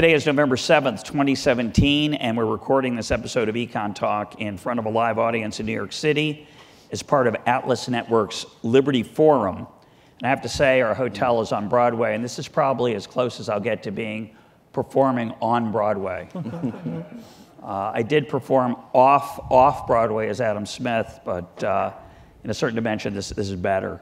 Today is November 7th, 2017, and we're recording this episode of Econ Talk in front of a live audience in New York City as part of Atlas Network's Liberty Forum. And I have to say, our hotel is on Broadway, and this is probably as close as I'll get to being performing on Broadway. uh, I did perform off, off Broadway as Adam Smith, but uh, in a certain dimension, this, this is better.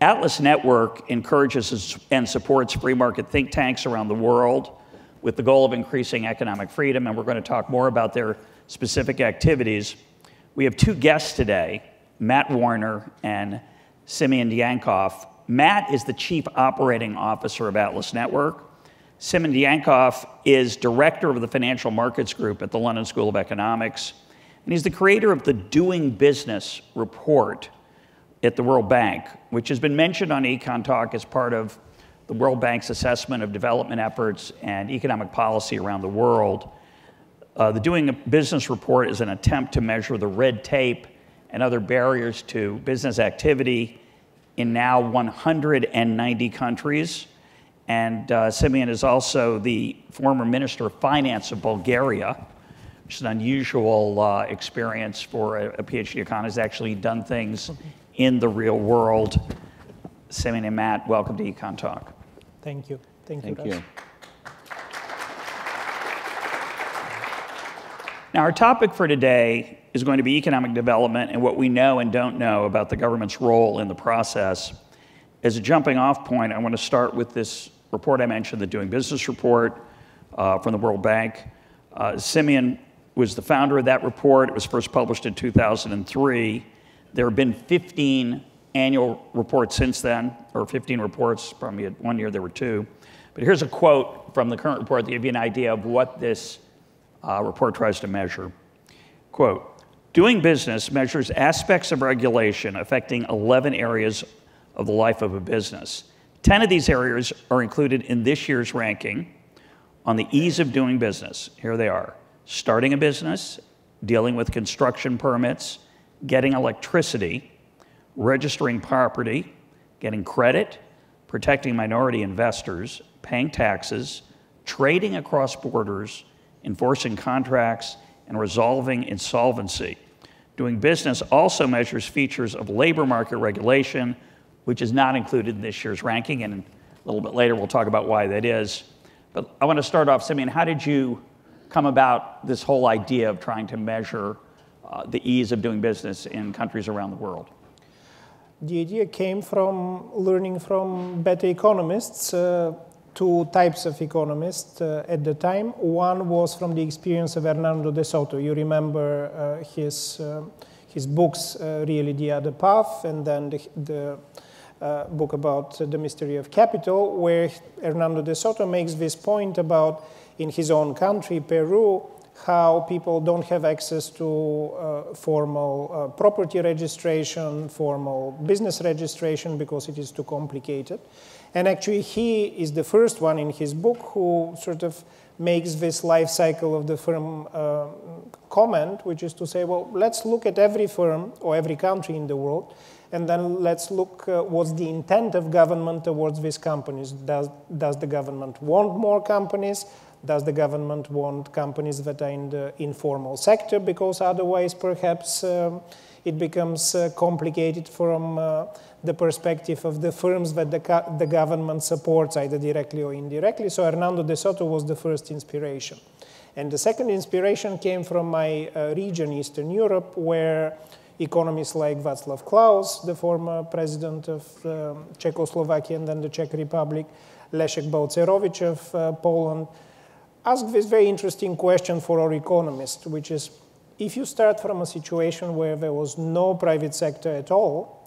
Atlas Network encourages and supports free market think tanks around the world with the goal of increasing economic freedom, and we're going to talk more about their specific activities. We have two guests today, Matt Warner and Simeon Djankov. Matt is the Chief Operating Officer of Atlas Network. Simeon Djankov is Director of the Financial Markets Group at the London School of Economics, and he's the creator of the Doing Business report at the World Bank, which has been mentioned on Econ Talk as part of the World Bank's assessment of development efforts and economic policy around the world. Uh, the Doing a Business report is an attempt to measure the red tape and other barriers to business activity in now 190 countries. And uh, Simeon is also the former Minister of Finance of Bulgaria, which is an unusual uh, experience for a, a PhD economist. Actually, done things in the real world. Simeon and Matt, welcome to Econ Talk. Thank you. Thank, you. Thank you. you. Now, our topic for today is going to be economic development and what we know and don't know about the government's role in the process. As a jumping off point, I want to start with this report I mentioned, the Doing Business report uh, from the World Bank. Uh, Simeon was the founder of that report. It was first published in 2003. There have been 15 annual reports since then, or 15 reports. Probably one year there were two. But here's a quote from the current report to give you an idea of what this uh, report tries to measure. Quote, doing business measures aspects of regulation affecting 11 areas of the life of a business. 10 of these areas are included in this year's ranking on the ease of doing business. Here they are starting a business, dealing with construction permits, getting electricity, registering property, getting credit, protecting minority investors, paying taxes, trading across borders, enforcing contracts, and resolving insolvency. Doing business also measures features of labor market regulation, which is not included in this year's ranking, and a little bit later we'll talk about why that is. But I want to start off, Simeon, how did you come about this whole idea of trying to measure uh, the ease of doing business in countries around the world? The idea came from learning from better economists, uh, two types of economists uh, at the time. One was from the experience of Hernando de Soto. You remember uh, his, uh, his books, uh, really The Other Path, and then the, the uh, book about the mystery of capital, where Hernando de Soto makes this point about in his own country, Peru, how people don't have access to uh, formal uh, property registration, formal business registration, because it is too complicated. And actually, he is the first one in his book who sort of makes this life cycle of the firm uh, comment, which is to say, well, let's look at every firm or every country in the world, and then let's look uh, what's the intent of government towards these companies. Does, does the government want more companies? Does the government want companies that are in the informal sector? Because otherwise, perhaps um, it becomes uh, complicated from uh, the perspective of the firms that the, the government supports, either directly or indirectly. So Hernando de Soto was the first inspiration. And the second inspiration came from my uh, region, Eastern Europe, where economists like Václav Klaus, the former president of um, Czechoslovakia and then the Czech Republic, Leszek Balcerowicz of uh, Poland, ask this very interesting question for our economists, which is, if you start from a situation where there was no private sector at all,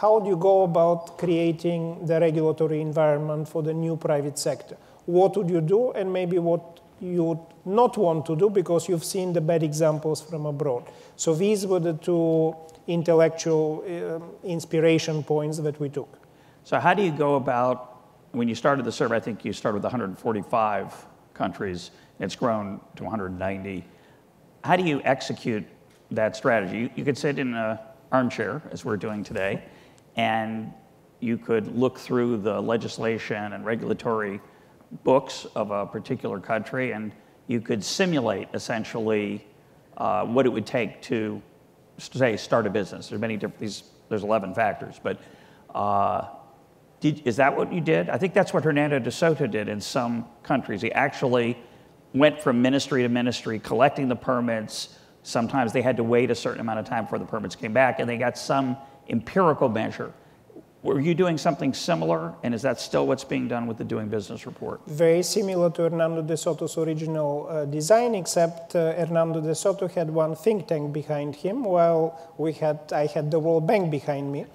how do you go about creating the regulatory environment for the new private sector? What would you do, and maybe what you would not want to do because you've seen the bad examples from abroad. So these were the two intellectual uh, inspiration points that we took. So how do you go about, when you started the survey, I think you started with 145 countries. It's grown to 190. How do you execute that strategy? You, could sit in an armchair, as we're doing today, and you could look through the legislation and regulatory books of a particular country, and you could simulate essentially uh, what it would take to, say, start a business. There's many different, these, there's 11 factors, but uh, did, is that what you did? I think that's what Hernando de Soto did in some countries. He actually went from ministry to ministry collecting the permits. Sometimes they had to wait a certain amount of time before the permits came back, and they got some empirical measure. Were you doing something similar, and is that still what's being done with the Doing Business report? Very similar to Hernando de Soto's original uh, design, except uh, Hernando de Soto had one think tank behind him, while we had I had the World Bank behind me.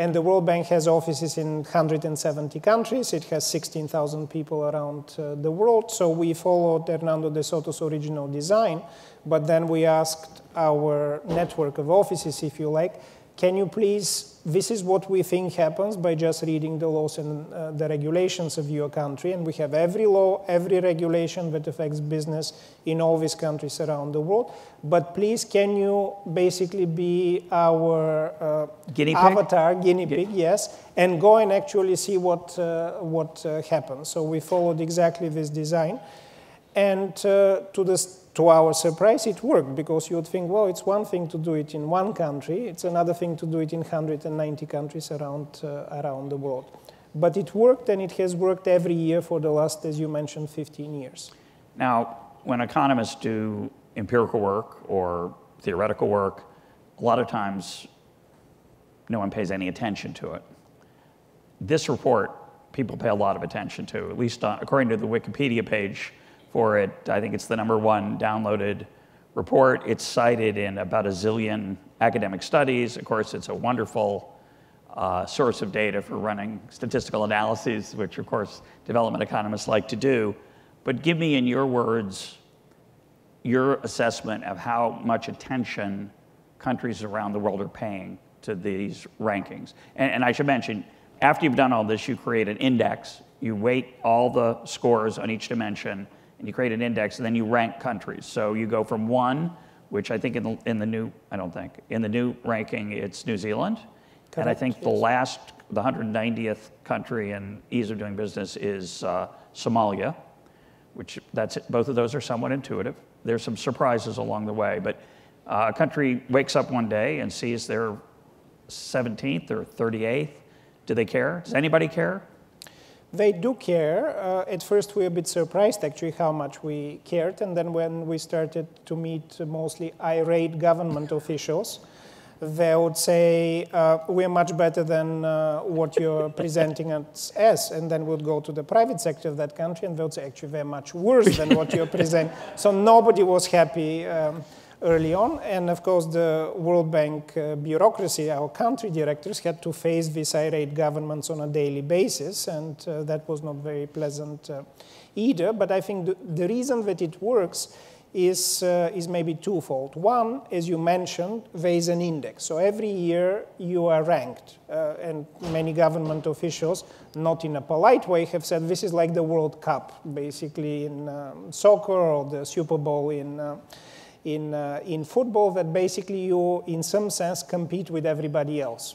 And the World Bank has offices in 170 countries. It has 16,000 people around uh, the world. So we followed Hernando de Soto's original design, but then we asked our network of offices, if you like, can you please, this is what we think happens by just reading the laws and uh, the regulations of your country. And we have every law, every regulation that affects business in all these countries around the world. But please, can you basically be our uh, guinea pig? avatar, guinea pig, yes, and go and actually see what, uh, what uh, happens. So we followed exactly this design. And uh, to the to our surprise, it worked because you would think, well, it's one thing to do it in one country, it's another thing to do it in 190 countries around, uh, around the world. But it worked, and it has worked every year for the last, as you mentioned, 15 years. Now, when economists do empirical work or theoretical work, a lot of times no one pays any attention to it. This report, people pay a lot of attention to, at least uh, according to the Wikipedia page for it. I think it's the number one downloaded report. It's cited in about a zillion academic studies. Of course, it's a wonderful uh, source of data for running statistical analyses, which, of course, development economists like to do. But give me, in your words, your assessment of how much attention countries around the world are paying to these rankings. And, and I should mention, after you've done all this, you create an index. You weight all the scores on each dimension and you create an index, and then you rank countries. So you go from one, which I think in the, in the new, I don't think, in the new ranking, it's New Zealand. Correct, and I think yes. the last, the 190th country in ease of doing business is uh, Somalia, which that's it. both of those are somewhat intuitive. There's some surprises along the way, but uh, a country wakes up one day and sees their 17th or 38th. Do they care? Does anybody care? They do care. Uh, at first, we were a bit surprised actually how much we cared, and then when we started to meet mostly irate government officials, they would say uh, we're much better than uh, what you're presenting us as, and then we'd go to the private sector of that country, and they would say actually they're much worse than what you're presenting. So nobody was happy. Um, early on. And of course, the World Bank uh, bureaucracy, our country directors, had to face these irate governments on a daily basis, and uh, that was not very pleasant uh, either. But I think the, the, reason that it works is, uh, is maybe twofold. One, as you mentioned, there is an index. So every year you are ranked, uh, and many government officials, not in a polite way, have said this is like the World Cup, basically in um, soccer or the Super Bowl in uh, in, uh, in football that basically you, in some sense, compete with everybody else.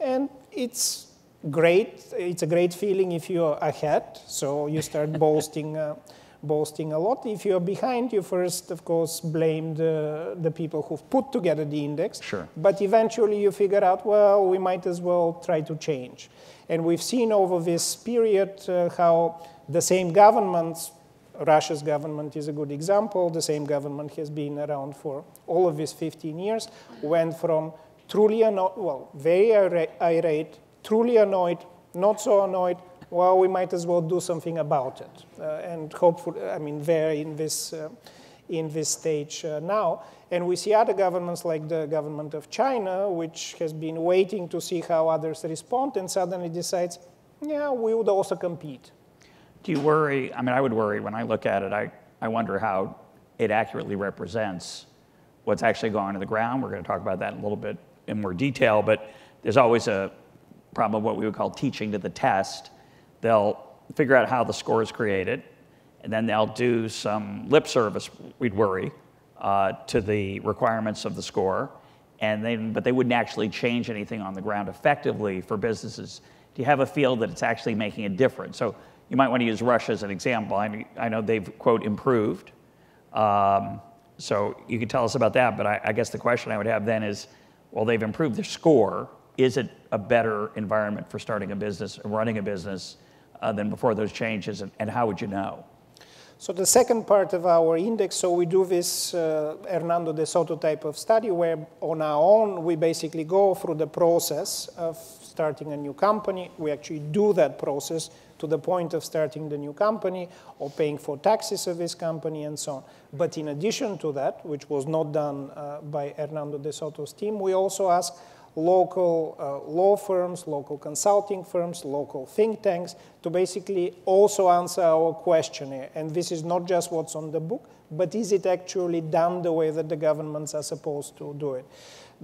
And it's great. It's a great feeling if you're ahead, so you start boasting, uh, boasting a lot. If you're behind, you first, of course, blame the, the people who've put together the index. Sure. But eventually you figure out, well, we might as well try to change. And we've seen over this period uh, how the same governments Russia's government is a good example. The same government has been around for all of these 15 years, went from truly annoyed, well, very irate, truly annoyed, not so annoyed, well, we might as well do something about it. Uh, and hopefully, I mean, they're in this, uh, in this stage uh, now. And we see other governments like the government of China, which has been waiting to see how others respond and suddenly decides, yeah, we would also compete. Do you worry? I mean, I would worry when I look at it. I, I wonder how it accurately represents what's actually going on in the ground. We're going to talk about that in a little bit in more detail, but there's always a problem of what we would call teaching to the test. They'll figure out how the score is created, and then they'll do some lip service, we'd worry, uh, to the requirements of the score, and then, but they wouldn't actually change anything on the ground effectively for businesses. Do you have a feel that it's actually making a difference? So you might want to use Russia as an example. I, mean, I know they've, quote, improved. Um, so you could tell us about that, but I, I, guess the question I would have then is well, they've improved their score. Is it a better environment for starting a business and running a business uh, than before those changes, and, and, how would you know? So the second part of our index, so we do this uh, Hernando de Soto type of study where on our own we basically go through the process of starting a new company. We actually do that process to the point of starting the new company or paying for taxes of this company and so on. But in addition to that, which was not done uh, by Hernando de Soto's team, we also ask local uh, law firms, local consulting firms, local think tanks to basically also answer our questionnaire. And this is not just what's on the book, but is it actually done the way that the governments are supposed to do it?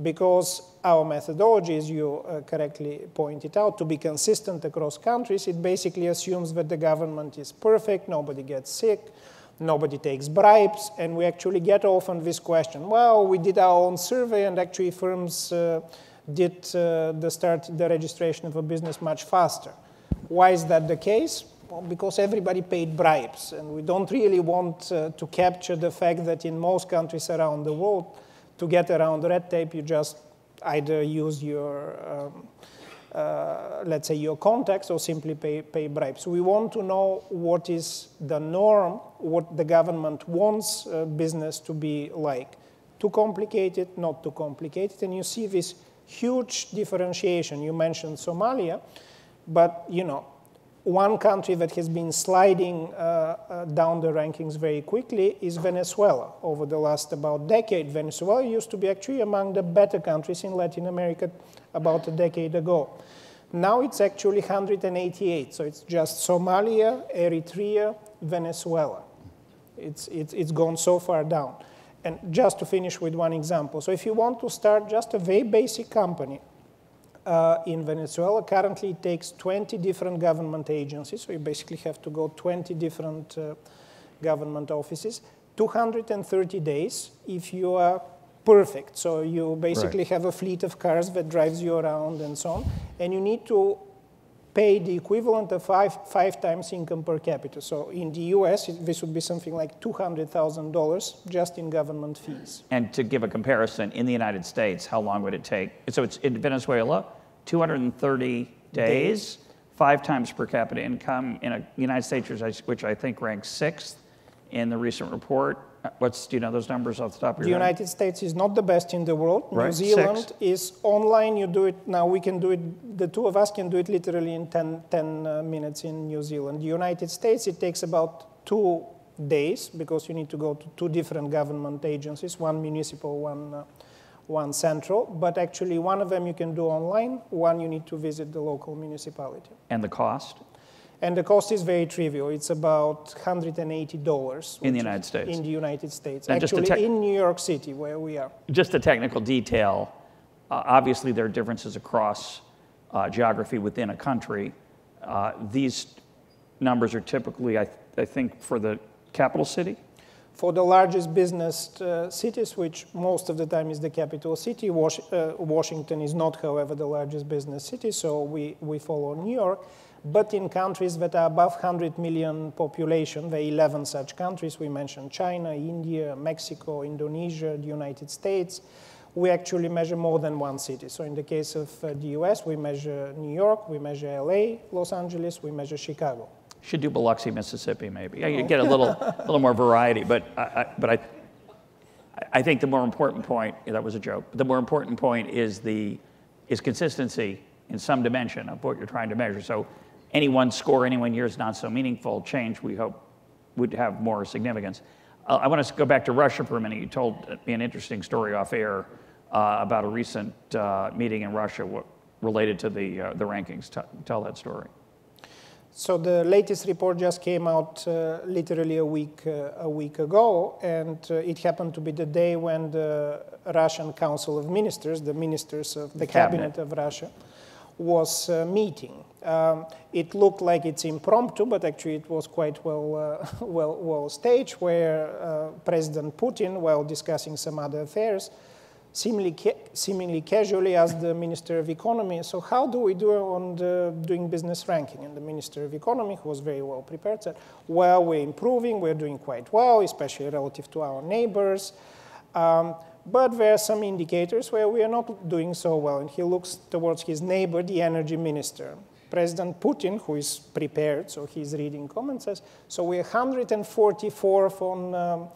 Because our methodology, as you uh, correctly pointed out, to be consistent across countries, it basically assumes that the government is perfect, nobody gets sick, nobody takes bribes, and we actually get often this question, well, we did our own survey and actually firms uh, did uh, the start the registration of a business much faster. Why is that the case? Well, because everybody paid bribes, and we don't really want uh, to capture the fact that in most countries around the world, to get around red tape, you just either use your, um, uh, let's say, your contacts or simply pay, pay bribes. We want to know what is the norm, what the government wants uh, business to be like. Too complicated, not too complicated. And you see this huge differentiation. You mentioned Somalia, but, you know, one country that has been sliding uh, uh, down the rankings very quickly is Venezuela. Over the last about decade, Venezuela used to be actually among the better countries in Latin America about a decade ago. Now it's actually 188, so it's just Somalia, Eritrea, Venezuela. It's, it's, it's gone so far down. And just to finish with one example, so if you want to start just a very basic company, uh, in Venezuela. Currently, it takes 20 different government agencies, so you basically have to go 20 different uh, government offices. 230 days if you are perfect. So you basically right. have a fleet of cars that drives you around and so on. And you need to pay the equivalent of five, five times income per capita. So in the US, this would be something like $200,000 just in government fees. And to give a comparison, in the United States, how long would it take? So it's in Venezuela, 230 days, five times per capita income in the United States, which I think ranks sixth in the recent report. What's do you know those numbers off the top of your head? The United States is not the best in the world. Right. New Zealand Six. is online. You do it now. We can do it. The two of us can do it literally in 10, 10 uh, minutes in New Zealand. The United States it takes about two days because you need to go to two different government agencies, one municipal, one. Uh, one central, but actually one of them you can do online, one you need to visit the local municipality. And the cost? And the cost is very trivial. It's about $180. In the United States? In the United States. Now Actually, in New York City, where we are. Just a technical detail. Uh, obviously, there are differences across uh, geography within a country. Uh, these numbers are typically, I, th I think, for the capital city? For the largest business uh, cities, which most of the time is the capital city, Was uh, Washington is not, however, the largest business city, so we, we follow New York but in countries that are above 100 million population, the 11 such countries, we mentioned China, India, Mexico, Indonesia, the United States, we actually measure more than one city. So in the case of uh, the US, we measure New York, we measure LA, Los Angeles, we measure Chicago. Should do Biloxi, Mississippi, maybe. Yeah, you get a little, a little more variety, but I, I, but I, I think the more important point, that was a joke, the more important point is the, is consistency in some dimension of what you're trying to measure. So any one score, any one year is not so meaningful. Change, we hope, would have more significance. Uh, I want to go back to Russia for a minute. You told me an interesting story off air uh, about a recent uh, meeting in Russia related to the, uh, the rankings. T tell that story. So the latest report just came out uh, literally a week uh, a week ago, and uh, it happened to be the day when the Russian Council of Ministers, the ministers of the, the cabinet. cabinet. of Russia, was uh, meeting. Um, it looked like it's impromptu, but actually it was quite well, uh, well, well staged, where uh, President Putin, while discussing some other affairs, seemingly, ca- seemingly casually asked the Minister of Economy, so how do we do on the doing business ranking? And the Minister of Economy, who was very well prepared, said, well, we're improving, we're doing quite well, especially relative to our neighbors. Um, but there are some indicators where we are not doing so well. And he looks towards his neighbor, the energy minister. President Putin, who is prepared, so he's reading comments, says, so we're 144th on um,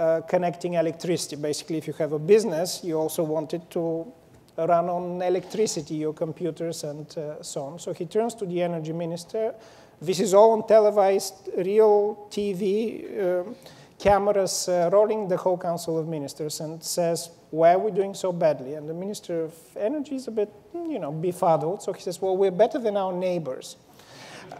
uh, connecting electricity. Basically, if you have a business, you also want it to run on electricity, your computers and uh, so on. So he turns to the energy minister. This is all on televised, real TV. Um, cameras uh, rolling the whole Council of Ministers and says, why are we doing so badly? And the Minister of Energy is a bit, you know, befuddled. So he says, well, we're better than our neighbors,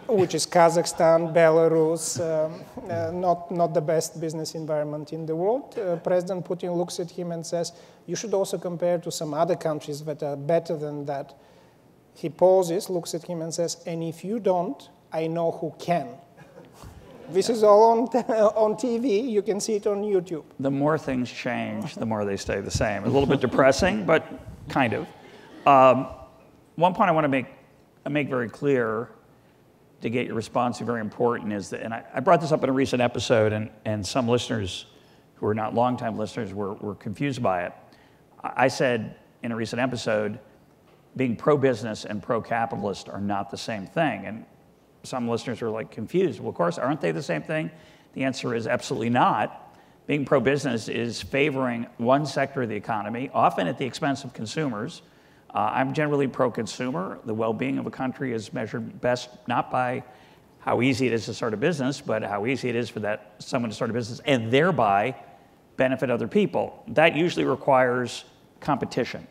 which is Kazakhstan, Belarus, um, uh, not, not the best business environment in the world. Uh, President Putin looks at him and says, you should also compare to some other countries that are better than that. He pauses, looks at him and says, and if you don't, I know who can. This is all on, on TV. You can see it on YouTube. The more things change, the more they stay the same. A little bit depressing, but kind of. Um, one point I want to make, make very clear to get your response very important is that, and I, I, brought this up in a recent episode, and, and some listeners who are not longtime listeners were, were confused by it. I said in a recent episode, being pro business and pro capitalist are not the same thing. And some listeners were like confused. Well, of course, aren't they the same thing? The answer is absolutely not. Being pro business is favoring one sector of the economy, often at the expense of consumers. Uh, I'm generally pro consumer. The well being of a country is measured best not by how easy it is to start a business, but how easy it is for that someone to start a business and thereby benefit other people. That usually requires competition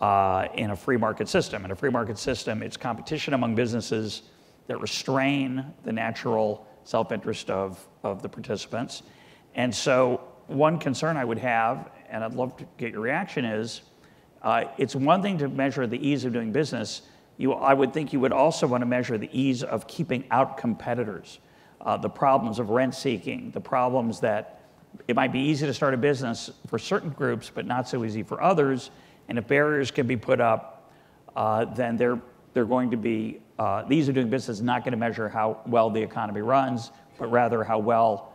uh, in a free market system. In a free market system, it's competition among businesses that restrain the natural self interest of, of the participants. And so, one concern I would have, and I'd love to get your reaction, is uh, it's one thing to measure the ease of doing business. You, I would think you would also want to measure the ease of keeping out competitors, uh, the problems of rent seeking, the problems that it might be easy to start a business for certain groups, but not so easy for others. And if barriers can be put up, uh, then they're, they're going to be uh, the ease of doing business is not going to measure how well the economy runs, but rather how well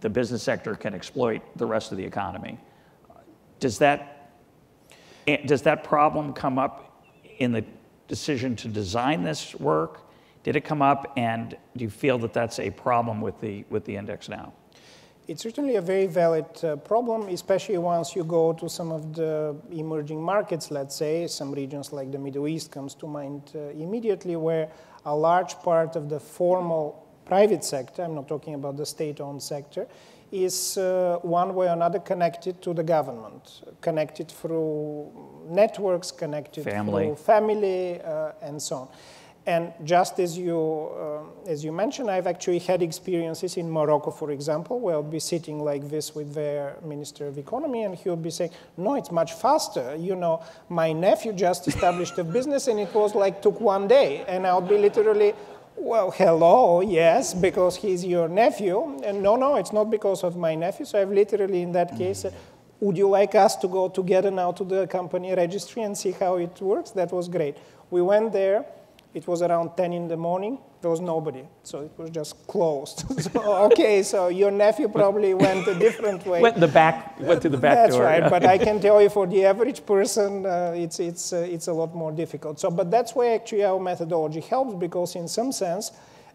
the business sector can exploit the rest of the economy. Does that, does that problem come up in the decision to design this work? Did it come up, and do you feel that that's a problem with the, with the index now? It's certainly a very valid uh, problem, especially once you go to some of the emerging markets, let's say, some regions like the Middle East comes to mind uh, immediately, where a large part of the formal private sector, I'm not talking about the state-owned sector, is uh, one way or another connected to the government, connected through networks, connected family. through family, uh, and so on. And just as you, uh, as you mentioned, I've actually had experiences in Morocco, for example, where I'll be sitting like this with their Minister of Economy, and he'll be saying, no, it's much faster. You know, my nephew just established a business, and it was like took one day. And I'll be literally, well, hello, yes, because he's your nephew. And no, no, it's not because of my nephew. So I've literally, in that case, said, would you like us to go together now to the company registry and see how it works? That was great. We went there it was around 10 in the morning. There was nobody, so it was just closed. so, okay, so your nephew probably went a different way. Went the back, went to the back that's door. That's right, but I can tell you for the average person, uh, it's, it's, uh, it's a lot more difficult. So, but that's why actually our methodology helps because in some sense,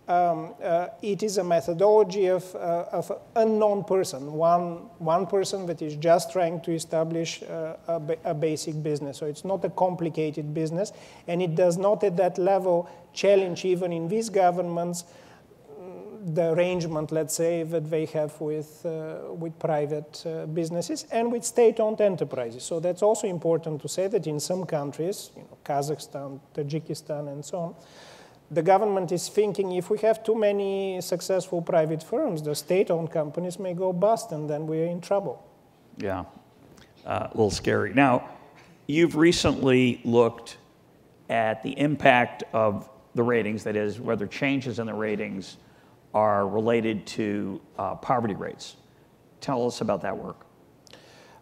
um, uh, it is a methodology of, uh, of unknown person, one, one person that is just trying to establish uh, a, a, basic business. So it's not a complicated business, and it does not at that level challenge even in these governments the arrangement, let's say, that they have with, uh, with private uh, businesses and with state-owned enterprises. So that's also important to say that in some countries, you know, Kazakhstan, Tajikistan, and so on, the government is thinking if we have too many successful private firms, the state owned companies may go bust and then we're in trouble. Yeah, uh, a little scary. Now, you've recently looked at the impact of the ratings, that is, whether changes in the ratings are related to uh, poverty rates. Tell us about that work.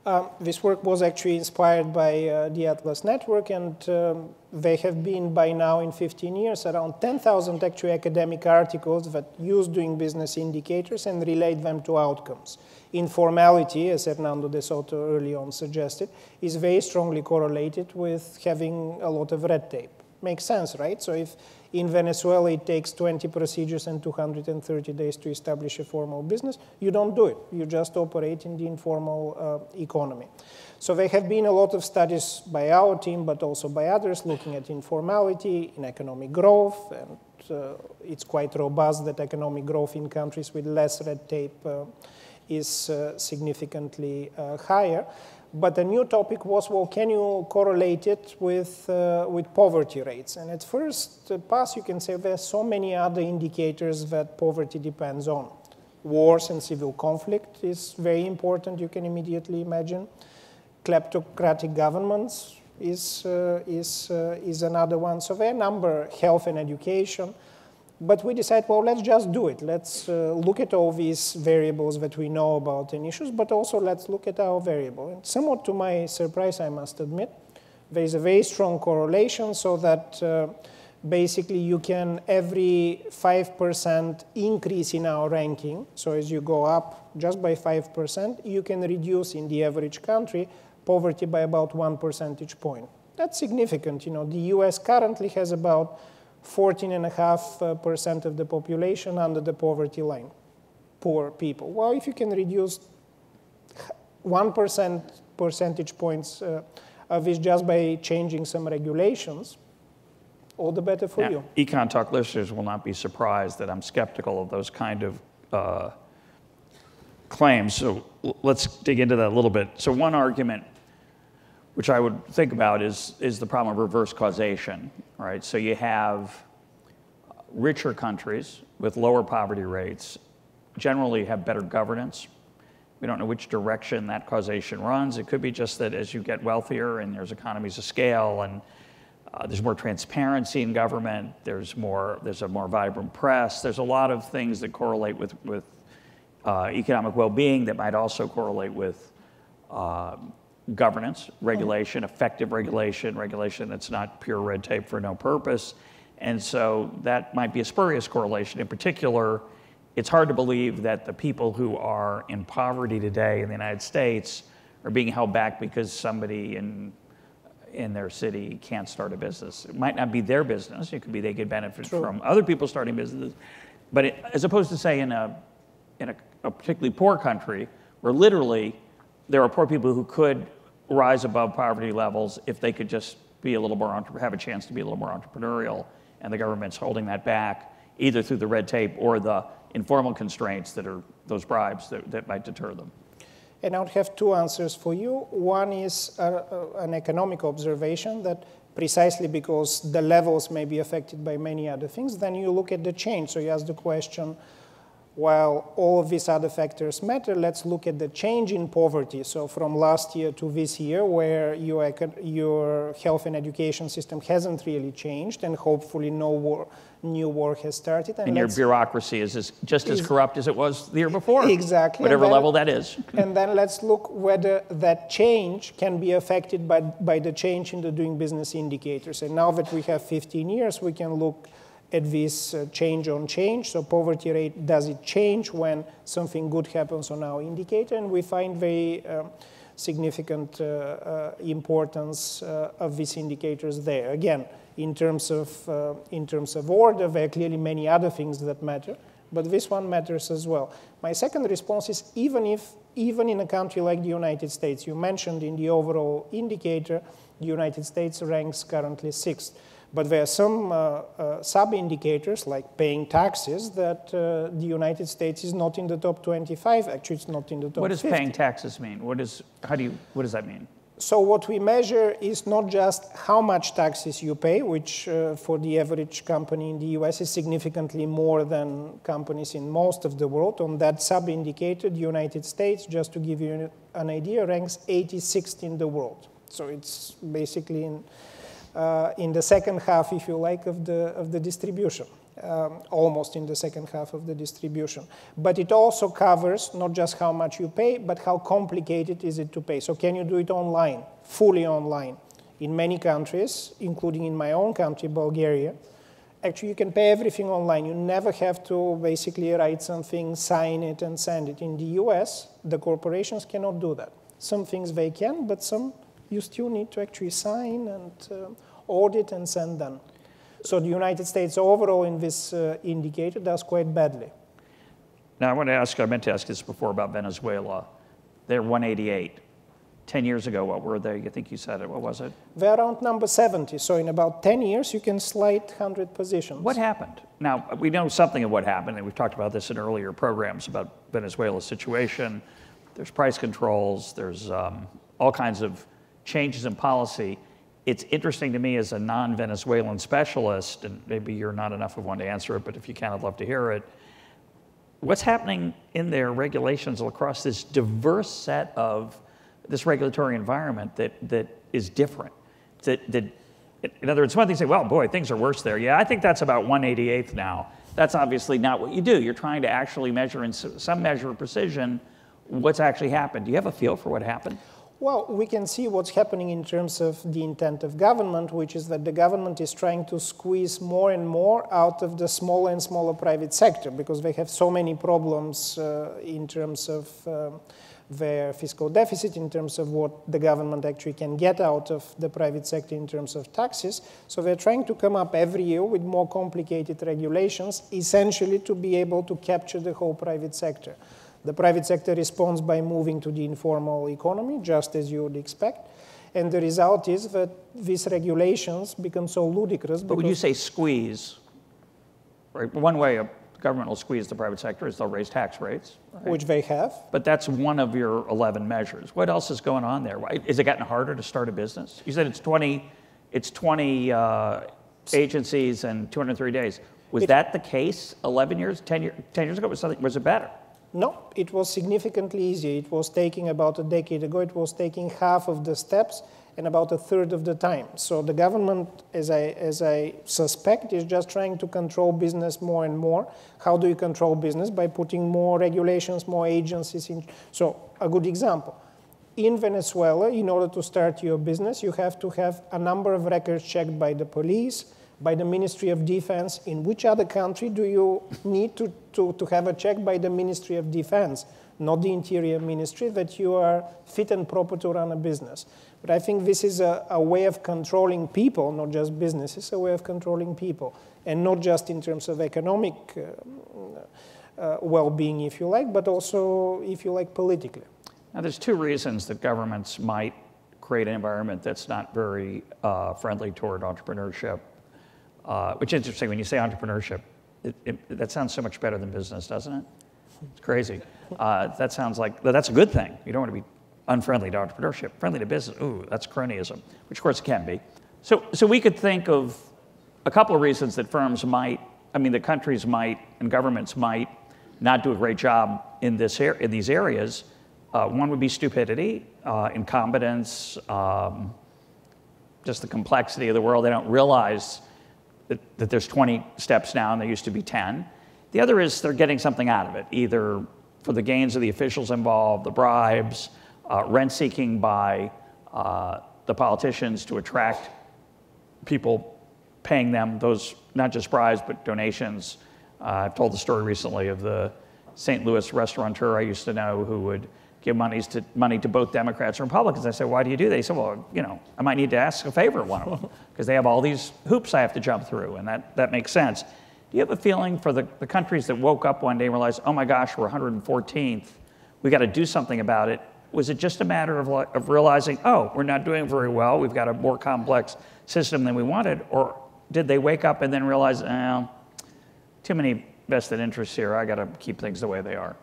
Um, this work was actually inspired by uh, the Atlas Network, and um, they have been by now in 15 years around 10,000 actually academic articles that use doing business indicators and relate them to outcomes. Informality, as Hernando de Soto early on suggested, is very strongly correlated with having a lot of red tape. Makes sense, right? So if in Venezuela, it takes 20 procedures and 230 days to establish a formal business. You don't do it. You just operate in the informal uh, economy. So there have been a lot of studies by our team, but also by others, looking at informality in economic growth. And uh, it's quite robust that economic growth in countries with less red tape uh, is uh, significantly uh, higher. But the new topic was, well, can you correlate it with, uh, with poverty rates? And at first pass, you can say there's so many other indicators that poverty depends on. Wars and civil conflict is very important, you can immediately imagine. Kleptocratic governments is, uh, is, uh, is another one. So there are a number, health and education. But we decided, well, let's just do it. Let's uh, look at all these variables that we know about in issues, but also let's look at our variable. And somewhat to my surprise, I must admit, there is a very strong correlation so that uh, basically you can, every 5% increase in our ranking, so as you go up just by 5%, you can reduce in the average country poverty by about one percentage point. That's significant. You know, the US currently has about 14.5% of the population under the poverty line, poor people. Well, if you can reduce 1% percentage points uh, of this just by changing some regulations, all the better for now, you. Econ Talk listeners will not be surprised that I'm skeptical of those kind of uh, claims. So let's dig into that a little bit. So one argument which I would think about is, is the problem of reverse causation, right? So you have richer countries with lower poverty rates generally have better governance. We don't know which direction that causation runs. It could be just that as you get wealthier and there's economies of scale and uh, there's more transparency in government, there's more, there's a more vibrant press, there's a lot of things that correlate with, with uh, economic well-being that might also correlate with uh, governance, regulation, effective regulation, regulation that's not pure red tape for no purpose. And so that might be a spurious correlation. In particular, it's hard to believe that the people who are in poverty today in the United States are being held back because somebody in in their city can't start a business. It might not be their business. It could be they could benefit True. from other people starting businesses. But it, as opposed to say in a in a, a particularly poor country where literally there are poor people who could rise above poverty levels if they could just be a little more, have a chance to be a little more entrepreneurial, and the government's holding that back either through the red tape or the informal constraints that are those bribes that, that might deter them. And I would have two answers for you. One is a, a, an economic observation that precisely because the levels may be affected by many other things, then you look at the change. So you ask the question, while all of these other factors matter, let's look at the change in poverty. So from last year to this year, where your, your health and education system hasn't really changed, and hopefully no war, new war has started. And, and your bureaucracy is as, just as corrupt as it was the year before. Exactly. Whatever then, level that is. and then let's look whether that change can be affected by, by the change in the doing business indicators. And now that we have 15 years, we can look at this uh, change on change. So poverty rate, does it change when something good happens on our indicator? And we find very um, significant uh, uh, importance uh, of these indicators there. Again, in terms, of, uh, in terms of order, there are clearly many other things that matter, but this one matters as well. My second response is even if, even in a country like the United States, you mentioned in the overall indicator, the United States ranks currently sixth. But there are some uh, uh, sub-indicators, like paying taxes, that uh, the United States is not in the top 25. Actually, it's not in the top What does 50. paying taxes mean? What, is, how do you, what does that mean? So what we measure is not just how much taxes you pay, which uh, for the average company in the US is significantly more than companies in most of the world. On that sub-indicator, the United States, just to give you an idea, ranks 86th in the world. So it's basically in in the second half, if you like, of the, of the distribution. um, almost in the second half of the distribution. But it also covers not just how much you pay, but how complicated is it to pay. So can you do it online, fully online? In many countries, including in my own country, Bulgaria, actually you can pay everything online. You never have to basically write something, sign it, and send it. In the US, the corporations cannot do that. Some things they can, but some you still need to actually sign and uh, audit and send them. So the United States overall in this uh, indicator does quite badly. Now I want to ask, I meant to ask this before about Venezuela. They're 188. 10 years ago, what were they? I think you said it. What was it? They're around number 70. So in about 10 years, you can slide 100 positions. What happened? Now, we know something of what happened, and we've talked about this in earlier programs about Venezuela's situation. There's price controls, there's um, all kinds of changes in policy. It's interesting to me as a non Venezuelan specialist, and maybe you're not enough of one to answer it, but if you can, I'd love to hear it. What's happening in their regulations across this diverse set of this regulatory environment that, that is different. That, that, in other words, one thing say, well, boy, things are worse there. Yeah, I think that's about 188th now. That's obviously not what you do. You're trying to actually measure in some measure of precision what's actually happened. Do you have a feel for what happened? Well, we can see what's happening in terms of the intent of government, which is that the government is trying to squeeze more and more out of the smaller and smaller private sector because they have so many problems uh, in terms of. Um, their fiscal deficit in terms of what the government actually can get out of the private sector in terms of taxes. So they're trying to come up every year with more complicated regulations, essentially to be able to capture the whole private sector. The private sector responds by moving to the informal economy, just as you would expect. And the result is that these regulations become so ludicrous. But when you say squeeze, right, one way a government will squeeze the private sector is they'll raise tax rates. Right? Which they have. But that's one of your 11 measures. What else is going on there? Is it gotten harder to start a business? You said it's 20, it's 20 uh, agencies and 203 days. Was it, that the case 11 years, 10, year, 10 years ago? Was, something, was it better? No, it was significantly easier. It was taking about a decade ago, it was taking half of the steps and about a third of the time. So the government, as I, as I suspect, is just trying to control business more and more. How do you control business? By putting more regulations, more agencies in. So a good example. In Venezuela, in order to start your business, you have to have a number of records checked by the police, by the Ministry of Defense. In which other country do you need to, to, to have a check by the Ministry of Defense? not the Interior Ministry, that you are fit and proper to run a business. But I think this is a, a way of controlling people, not just businesses, a way of controlling people, and not just in terms of economic uh, uh, well being, if you like, but also, if you like, politically. Now, there's two reasons that governments might create an environment that's not very uh, friendly toward entrepreneurship, uh, which is interesting when you say entrepreneurship. It, it, that sounds so much better than business, doesn't it? It's crazy. Uh, that sounds like that's a good thing. You don't want to be unfriendly to entrepreneurship. Friendly to business, ooh, that's cronyism, which of course it can be. So, so we could think of a couple of reasons that firms might, I mean, the countries might and governments might not do a great job in, this er- in these areas. Uh, one would be stupidity, uh, incompetence, um, just the complexity of the world. They don't realize that, that there's 20 steps now and there used to be 10. The other is they're getting something out of it, either for the gains of the officials involved, the bribes, uh, rent seeking by uh, the politicians to attract people paying them those, not just bribes, but donations. Uh, I've told the story recently of the St. Louis restaurateur I used to know who would give monies to, money to both Democrats and Republicans. I said, why do you do that? He said, well, you know, I might need to ask a favor of one of them because they have all these hoops I have to jump through, and that, that makes sense. Do you have a feeling for the, the countries that woke up one day and realized, oh my gosh, we're 114th, we got to do something about it? Was it just a matter of, of realizing, oh, we're not doing very well, we've got a more complex system than we wanted? Or did they wake up and then realize, oh, too many vested interests here, I got to keep things the way they are?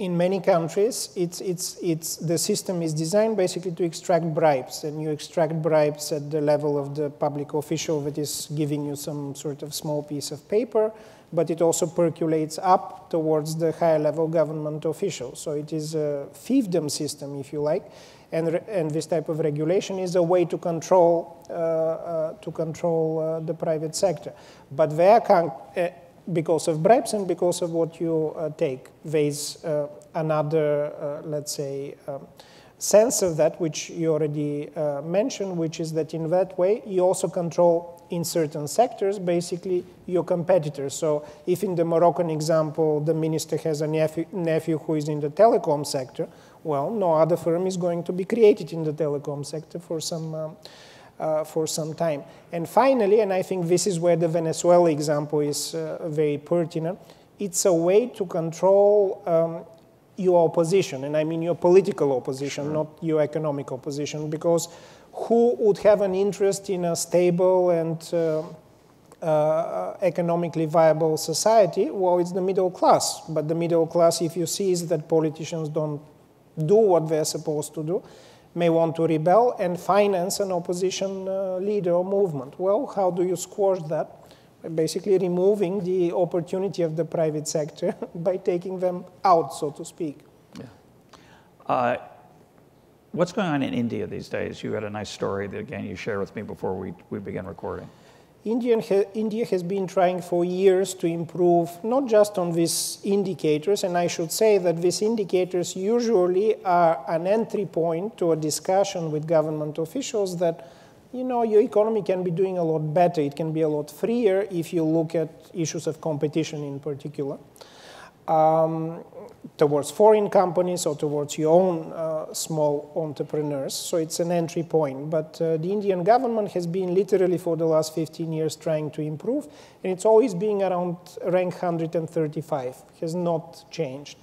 In many countries, it's, it's, it's, the system is designed basically to extract bribes, and you extract bribes at the level of the public official that is giving you some sort of small piece of paper, but it also percolates up towards the higher level government officials. So it is a fiefdom system, if you like, and, and this type of regulation is a way to control, uh, uh, to control uh, the private sector. But there can, uh, because of bribes and because of what you uh, take, there's uh, another, let's say, um, sense of that, which you already mentioned, which is that in that way you also control in certain sectors, basically your competitors. So if in the Moroccan example, the minister has a nephew, nephew who is in the telecom sector, well, no other firm is going to be created in the telecom sector for some, um, uh, for some time. And finally, and I think this is where the Venezuela example is uh, very pertinent, it's a way to control um, your opposition, and I mean your political opposition, sure. not your economic opposition, because who would have an interest in a stable and uh, uh, economically viable society? Well, it's the middle class. But the middle class, if you see, is that politicians don't do what they're supposed to do, may want to rebel and finance an opposition uh, leader or movement. Well, how do you squash that? Basically removing the opportunity of the private sector by taking them out, so to speak. Yeah. Uh, what's going on in India these days? You had a nice story that, again, you shared with me before we, we began recording. India has been trying for years to improve not just on these indicators, and I should say that these indicators usually are an entry point to a discussion with government officials that, you know, your economy can be doing a lot better. It can be a lot freer if you look at issues of competition in particular. Um, towards foreign companies or towards your own uh, small entrepreneurs. So it's an entry point. But uh, the Indian government has been literally for the last 15 years trying to improve, and it's always been around rank 135. It has not changed.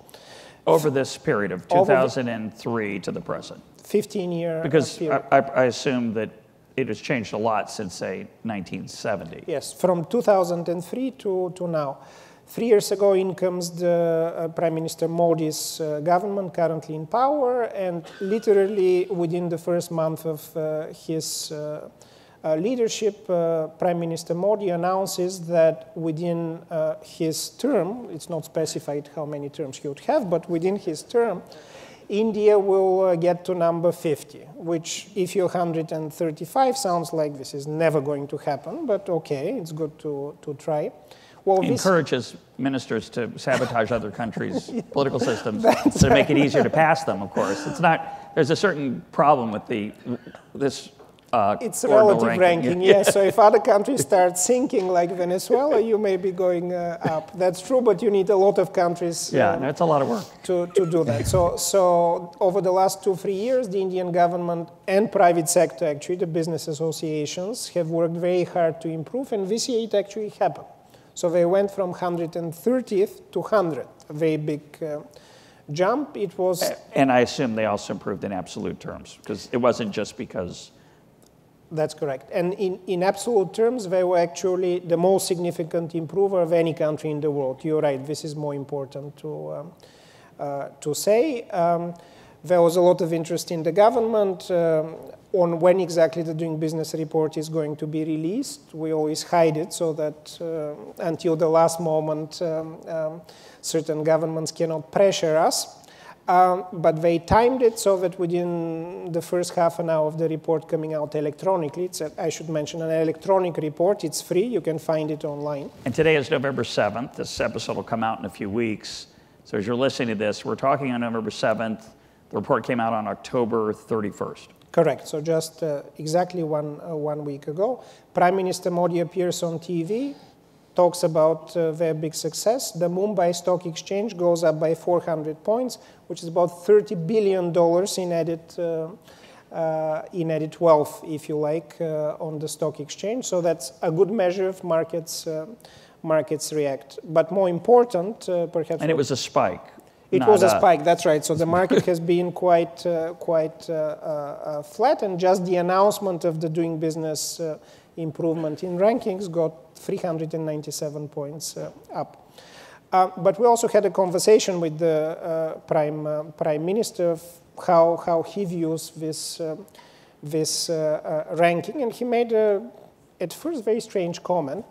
Over this period of 2003 to the present? 15 year Because I, I assume that it has changed a lot since, say, 1970. Yes, from 2003 to, to now. Three years ago, in comes the uh, Prime Minister Modi's uh, government currently in power, and literally within the first month of uh, his uh, uh, leadership, uh, Prime Minister Modi announces that within his term, it's not specified how many terms he would have, but within his term, India will get to number 50, which, if you're 135, sounds like this is never going to happen, but okay, it's good to, to try well, encourages ministers to sabotage other countries' political systems to make it easier to pass them. Of course, it's not. There's a certain problem with the this. Uh, it's relative ranking, ranking yes. so if other countries start sinking like Venezuela, you may be going uh, up. That's true, but you need a lot of countries. Yeah, um, it's a lot of work to, to do that. So, so over the last two three years, the Indian government and private sector, actually, the business associations, have worked very hard to improve, and this year it actually happened. So they went from 130th to 100, a very big uh, jump. It was. And I assume they also improved in absolute terms, because it wasn't just because. That's correct. And in, in absolute terms, they were actually the most significant improver of any country in the world. You're right, this is more important to, um, uh, to say. Um, there was a lot of interest in the government. Um, on when exactly the doing business report is going to be released. We always hide it so that uh, until the last moment, um, um, certain governments cannot pressure us. Um, but they timed it so that within the first half an hour of the report coming out electronically, it's a, I should mention an electronic report, it's free, you can find it online. And today is November 7th. This episode will come out in a few weeks. So as you're listening to this, we're talking on November 7th. The report came out on October 31st. Correct. So just uh, exactly one, uh, one week ago, Prime Minister Modi appears on TV, talks about uh, their big success. The Mumbai Stock Exchange goes up by 400 points, which is about 30 billion dollars in added uh, uh, in added wealth, if you like, uh, on the stock exchange. So that's a good measure of markets markets react. But more important, perhaps. And it was a spike. It was a spike, that's right. So the market has been quite, uh, quite uh, uh, flat, and just the announcement of the doing business uh, improvement in rankings got 397 points uh, up. Uh, but we also had a conversation with the prime, prime minister of how, how he views this, this ranking, and he made a, at first, very strange comment.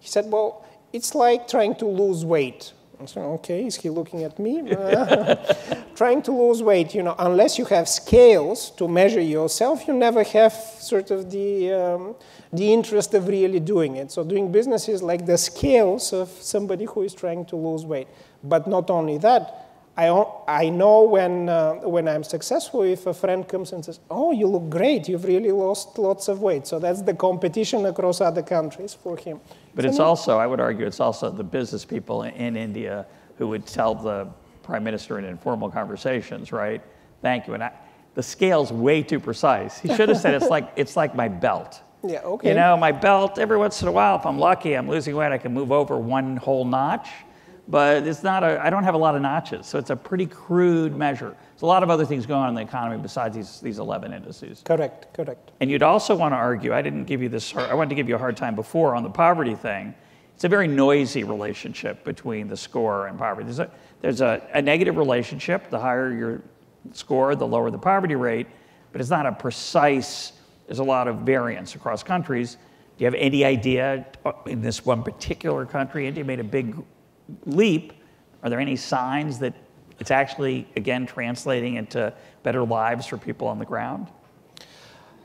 He said, well, it's like trying to lose weight So, okay, is he looking at me? Trying to lose weight, you know, unless you have scales to measure yourself, you never have sort of the, um, the interest of really doing it. So doing business is like the scales of somebody who is trying to lose weight. But not only that, I, I know when, uh, when I'm successful if a friend comes and says, oh, you look great, you've really lost lots of weight. So that's the competition across other countries for him. But it's also, I would argue, it's also the business people in India who would tell the prime minister in informal conversations, right? Thank you. And I, the scale's way too precise. He should have said it's like, it's like my belt. Yeah, okay. You know, my belt, every once in a while, if I'm lucky, I'm losing weight, I can move over one whole notch but it's not a, I don't have a lot of notches, so it's a pretty crude measure. There's a lot of other things going on in the economy besides these, these 11 indices. Correct, correct. And you'd also want to argue, I didn't give you this, I wanted to give you a hard time before on the poverty thing. It's a very noisy relationship between the score and poverty. There's a, there's a, a negative relationship. The higher your score, the lower the poverty rate, but it's not a precise, there's a lot of variance across countries. Do you have any idea uh, in this one particular country, India made a big leap, are there any signs that it's actually, again, translating into better lives for people on the ground?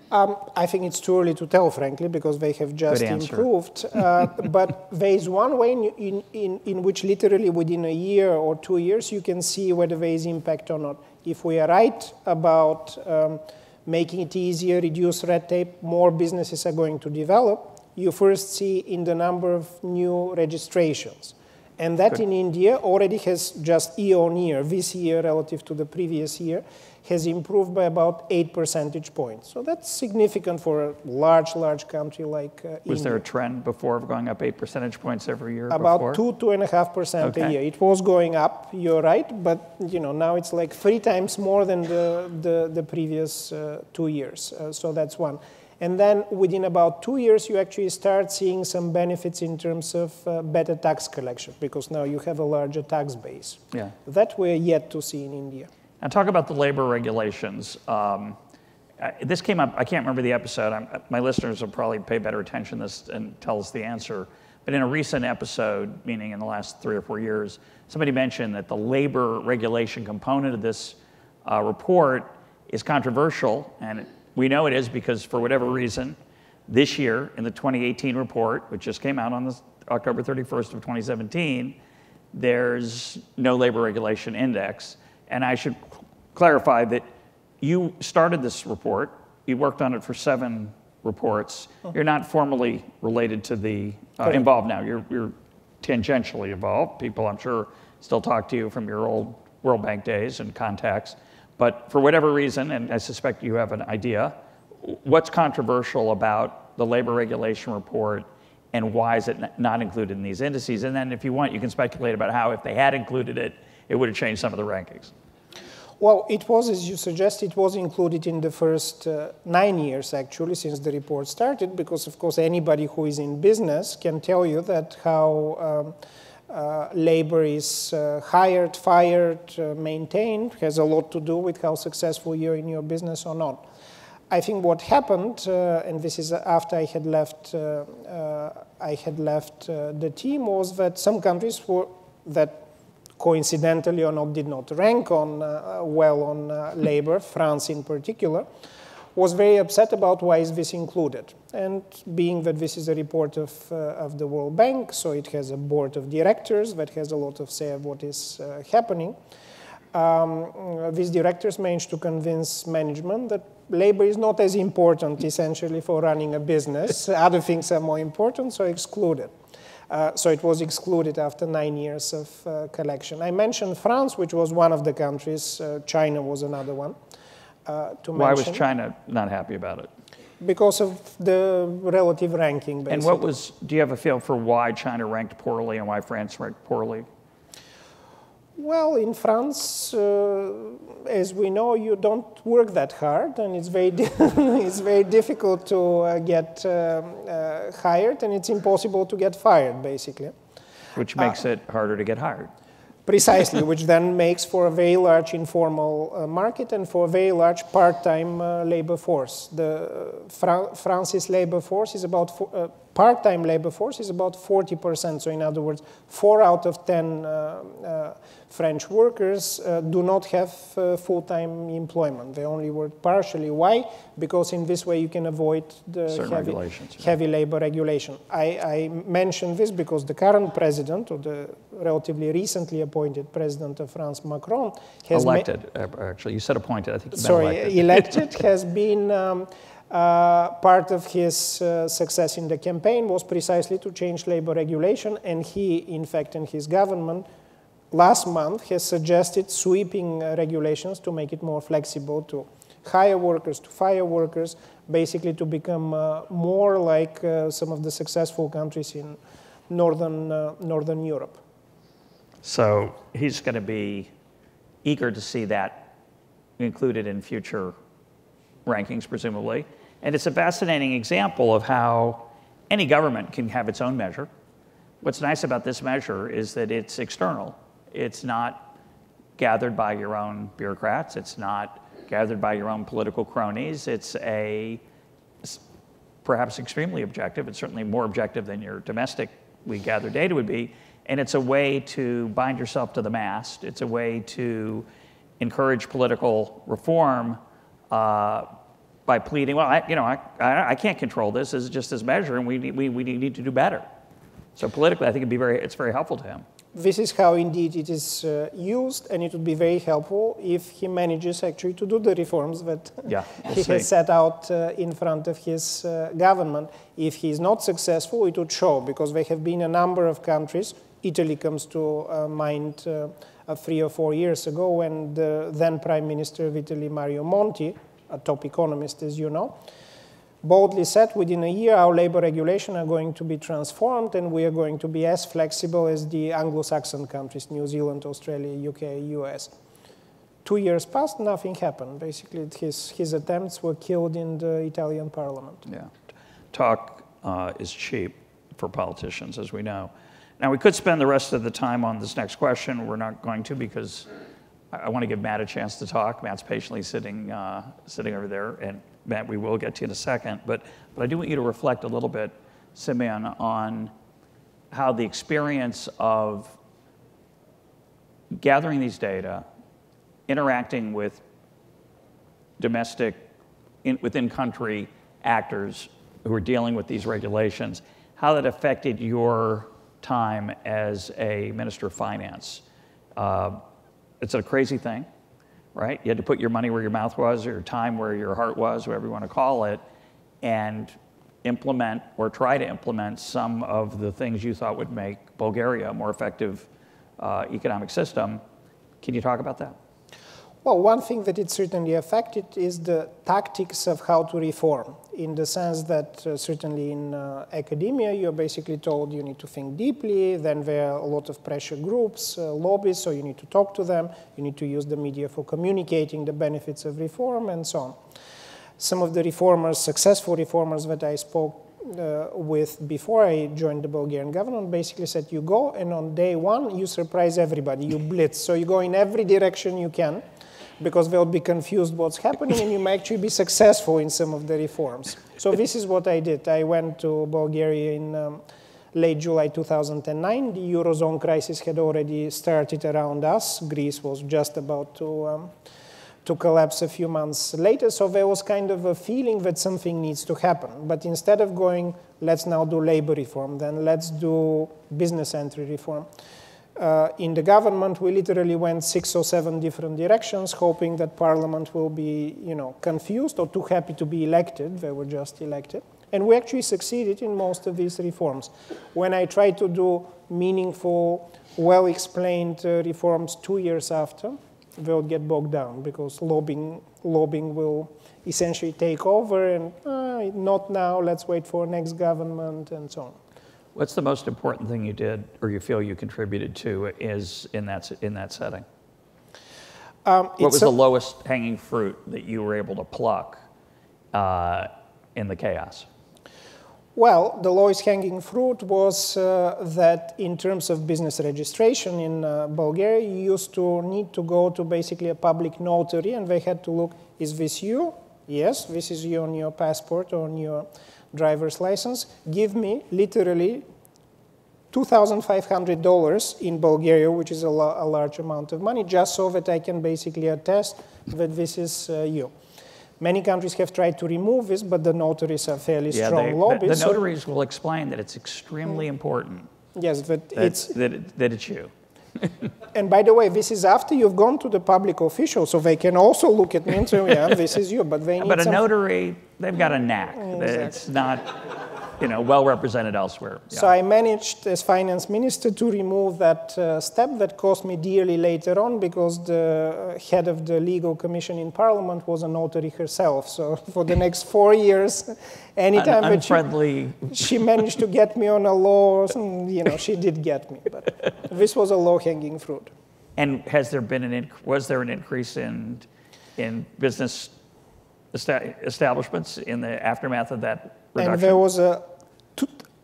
Um, I think it's too early to tell, frankly, because they have just improved. Uh, but there is one way in, in, in, in, which literally within a year or two years you can see whether there is impact or not. If we are right about um, making it easier, reduce red tape, more businesses are going to develop, you first see in the number of new registrations. And that in India already has just year on year, this year relative to the previous year, has improved by about 8 percentage points. So that's significant for a large, large country like uh, Was India. there a trend before of going up 8 percentage points every year About before? 2, 2.5% okay. a year. It was going up, you're right, but you know now it's like three times more than the, the, the previous uh, two years. Uh, so that's one. And then within about two years, you actually start seeing some benefits in terms of uh, better tax collection because now you have a larger tax base. Yeah. That we're yet to see in India. And talk about the labor regulations. Um, this came up, I can't remember the episode. I'm, my listeners will probably pay better attention to this and tell us the answer. But in a recent episode, meaning in the last three or four years, somebody mentioned that the labor regulation component of this uh, report is controversial and we know it is because, for whatever reason, this year in the 2018 report, which just came out on the October 31st of 2017, there's no labor regulation index. And I should clarify that you started this report, you worked on it for seven reports. Oh. You're not formally related to the uh, involved now. You're, you're tangentially involved. People, I'm sure, still talk to you from your old World Bank days and contacts. But for whatever reason, and I suspect you have an idea, what's controversial about the labor regulation report and why is it not included in these indices? And then if you want, you can speculate about how if they had included it, it would have changed some of the rankings. Well, it was, as you suggest, it was included in the first uh, nine years, actually, since the report started, because, of course, anybody who is in business can tell you that how um, uh, labor is uh, hired, fired, uh, maintained has a lot to do with how successful you're in your business or not. I think what happened, uh, and this is after I had left, uh, I had left the team, was that some countries were, that coincidentally or not did not rank on well on labor, France in particular, was very upset about why is this included. And being that this is a report of, uh, of the World Bank, so it has a board of directors that has a lot of say of what is uh, happening, um, these directors managed to convince management that labor is not as important essentially for running a business. Other things are more important, so excluded. Uh, so it was excluded after nine years of uh, collection. I mentioned France, which was one of the countries. Uh, China was another one uh, to Why mention. was China not happy about it? Because of the relative ranking. Basically. And what was? Do you have a feel for why China ranked poorly and why France ranked poorly? Well, in France, uh, as we know, you don't work that hard, and it's very it's very difficult to uh, get uh, uh, hired, and it's impossible to get fired, basically. Which makes uh, it harder to get hired. Precisely, which then makes for a very large informal uh, market and for a very large part-time uh, labor force. The uh, Fra France's labor force is about uh, part-time labor force is about 40%. So in other words, four out of 10 uh, uh, French workers uh, do not have uh, full-time employment. They only work partially. Why? Because in this way you can avoid the heavy, yeah. heavy labor regulation. I, I mention this because the current president, or the relatively recently appointed president of France, Macron, has Elected, uh, actually. You said appointed. I think you meant sorry, elected. elected has been um, uh, part of his uh, success in the campaign was precisely to change labor regulation, and he, in fact, in his government last month has suggested sweeping uh, regulations to make it more flexible to hire workers, to fire workers, basically to become uh, more like uh, some of the successful countries in northern northern Europe. So he's going to be eager to see that included in future rankings, presumably. And it's a fascinating example of how any government can have its own measure. What's nice about this measure is that it's external. It's not gathered by your own bureaucrats. It's not gathered by your own political cronies. It's a perhaps extremely objective. It's certainly more objective than your domestically gathered data would be. And it's a way to bind yourself to the mast. It's a way to encourage political reform uh, by pleading, well, I, you know, I, I, I can't control this. This is just this measure, and we, need- we, we need to do better. So politically, I think it'd be very, it's very helpful to him. This is how indeed it is uh, used, and it would be very helpful if he manages actually to do the reforms that Yeah, we'll he see. has set out uh, in front of his uh, government. If he is not successful, it would show because there have been a number of countries. Italy comes to uh, mind uh, uh, three or four years ago when the then Prime Minister of Italy, Mario Monti, a top economist, as you know, boldly said within a year our labor regulations are going to be transformed and we are going to be as flexible as the Anglo-Saxon countries, New Zealand, Australia, UK, US. Two years passed, nothing happened. Basically, his, his attempts were killed in the Italian parliament. Yeah. Talk uh, is cheap for politicians, as we know. Now, we could spend the rest of the time on this next question. We're not going to because I, want to give Matt a chance to talk. Matt's patiently sitting, uh, sitting over there. And Matt, we will get to you in a second. But, but I do want you to reflect a little bit, Simeon, on how the experience of gathering these data, interacting with domestic, in, within country actors who are dealing with these regulations, how that affected your time as a minister of finance. Uh, it's a crazy thing, right? You had to put your money where your mouth was, or your time where your heart was, whatever you want to call it, and implement or try to implement some of the things you thought would make Bulgaria a more effective uh, economic system. Can you talk about that? Well, one thing that it certainly affected is the tactics of how to reform, in the sense that uh, certainly in uh, academia, you're basically told you need to think deeply, then there are a lot of pressure groups, uh, lobbies, so you need to talk to them, you need to use the media for communicating the benefits of reform, and so on. Some of the reformers, successful reformers that I spoke uh, with before I joined the Bulgarian government basically said you go and on day one you surprise everybody, you blitz. So you go in every direction you can because they'll be confused what's happening and you might actually be successful in some of the reforms. So this is what I did. I went to Bulgaria in um, late July 2009. The Eurozone crisis had already started around us. Greece was just about to, um, to collapse a few months later. So there was kind of a feeling that something needs to happen. But instead of going, let's now do labor reform, then let's do business entry reform. Uh, in the government, we literally went six or seven different directions, hoping that parliament will be, you know, confused or too happy to be elected. They were just elected. And we actually succeeded in most of these reforms. When I tried to do meaningful, well explained uh, reforms two years after, they'll get bogged down because lobbying, lobbying will essentially take over and uh, not now, let's wait for next government and so on. What's the most important thing you did or you feel you contributed to is in that, in that setting? Um, What was a- the lowest hanging fruit that you were able to pluck uh, in the chaos? Well, the lowest hanging fruit was uh, that in terms of business registration in uh, Bulgaria, you used to need to go to basically a public notary and they had to look, is this you? Yes, this is you on your passport or on your driver's license, give me literally $2,500 in Bulgaria, which is a, a, large amount of money, just so that I can basically attest that this is uh, you. Many countries have tried to remove this, but the notaries are fairly yeah, strong they, lobbyists. The, the notaries so will explain that it's extremely important. Yes, that, that it's that, it, that it's you. and by the way, this is after you've gone to the public official, so they can also look at me and say, "Yeah, this is you." But they need. But a notary, they've got a knack. Exactly. It's not you know, well represented elsewhere. Yeah. So I managed as finance minister to remove that uh, step that cost me dearly later on because the head of the legal commission in parliament was a notary herself. So for the next four years, anytime Un- unfriendly. She, she, managed to get me on a law, you know, she did get me. But this was a low-hanging fruit. And has there been an, was there an increase in, in business establishments in the aftermath of that reduction? And there was a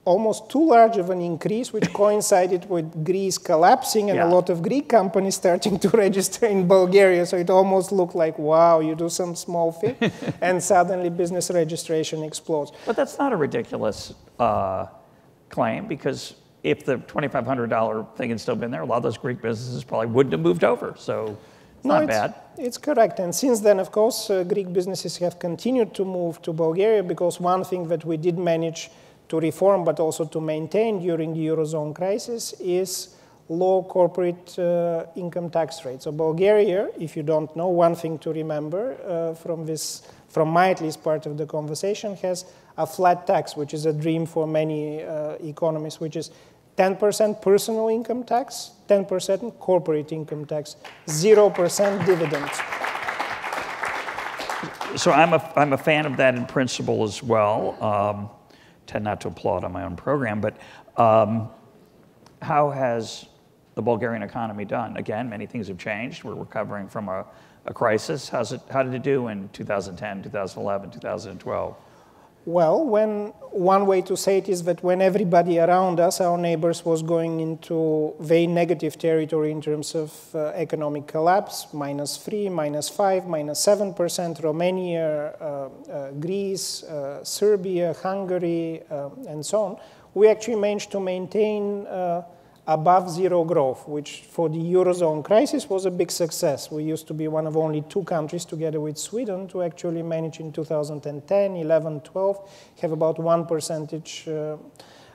almost too large of an increase, which coincided with Greece collapsing and yeah. a lot of Greek companies starting to register in Bulgaria. So it almost looked like, wow, you do some small thing, and suddenly business registration explodes. But that's not a ridiculous uh, claim because if the $2,500 thing had still been there, a lot of those Greek businesses probably wouldn't have moved over. So no, not it's, bad. It's correct. And since then, of course, uh, Greek businesses have continued to move to Bulgaria because one thing that we did manage to reform but also to maintain during the Eurozone crisis is low corporate uh, income tax rate. So Bulgaria, if you don't know, one thing to remember uh, from this, from my at least part of the conversation, has a flat tax, which is a dream for many uh, economists, which is 10% personal income tax, 10% corporate income tax, 0% dividends. So I'm a, I'm a fan of that in principle as well. Um, tend not to applaud on my own program, but um, how has the Bulgarian economy done? Again, many things have changed. We're recovering from a, a crisis. How's it, how did it do in 2010, 2011, 2012? Well, when one way to say it is that when everybody around us, our neighbors, was going into very negative territory in terms of uh, economic collapse, minus three, minus five, minus seven percent, Romania, uh, uh, Greece, uh, Serbia, Hungary, uh, and so on, we actually managed to maintain uh, above zero growth, which for the Eurozone crisis was a big success. We used to be one of only two countries together with Sweden to actually manage in 2010, 11, 12, have about one percentage uh,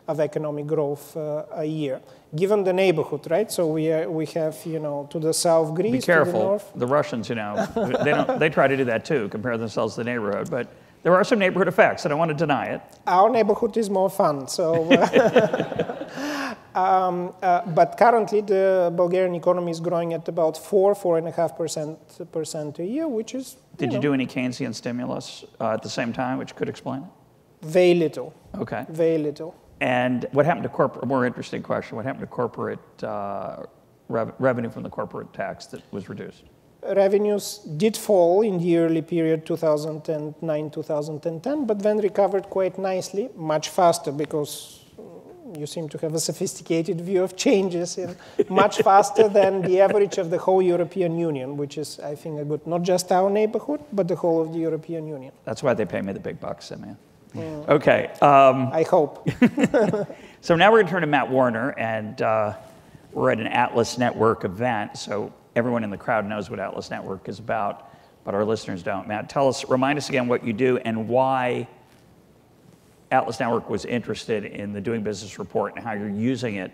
of economic growth uh, a year. Given the neighborhood, right? So we, are, we have, you know, to the south Greece, Be careful. to the north. The Russians, you know, they, don't, they try to do that too, compare themselves to the neighborhood. But there are some neighborhood effects. I don't want to deny it. Our neighborhood is more fun. So, uh, um, uh, but currently the Bulgarian economy is growing at about four, four and a half percent percent a year, which is. Did you, you do any Keynesian stimulus uh, at the same time, which could explain it? Very little. Okay. Very little. And what happened to corporate? A more interesting question: What happened to corporate uh, rev- revenue from the corporate tax that was reduced? revenues did fall in the early period 2009-2010, but then recovered quite nicely, much faster because you seem to have a sophisticated view of changes in much faster than the average of the whole European Union, which is, I think, a good, not just our neighborhood, but the whole of the European Union. That's why they pay me the big bucks, man. Mm. Okay. Um, I hope. so now we're going to turn to Matt Warner, and uh, we're at an Atlas Network event. So everyone in the crowd knows what Atlas Network is about, but our listeners don't. Matt, tell us, remind us again what you do and why Atlas Network was interested in the Doing Business report and how you're using it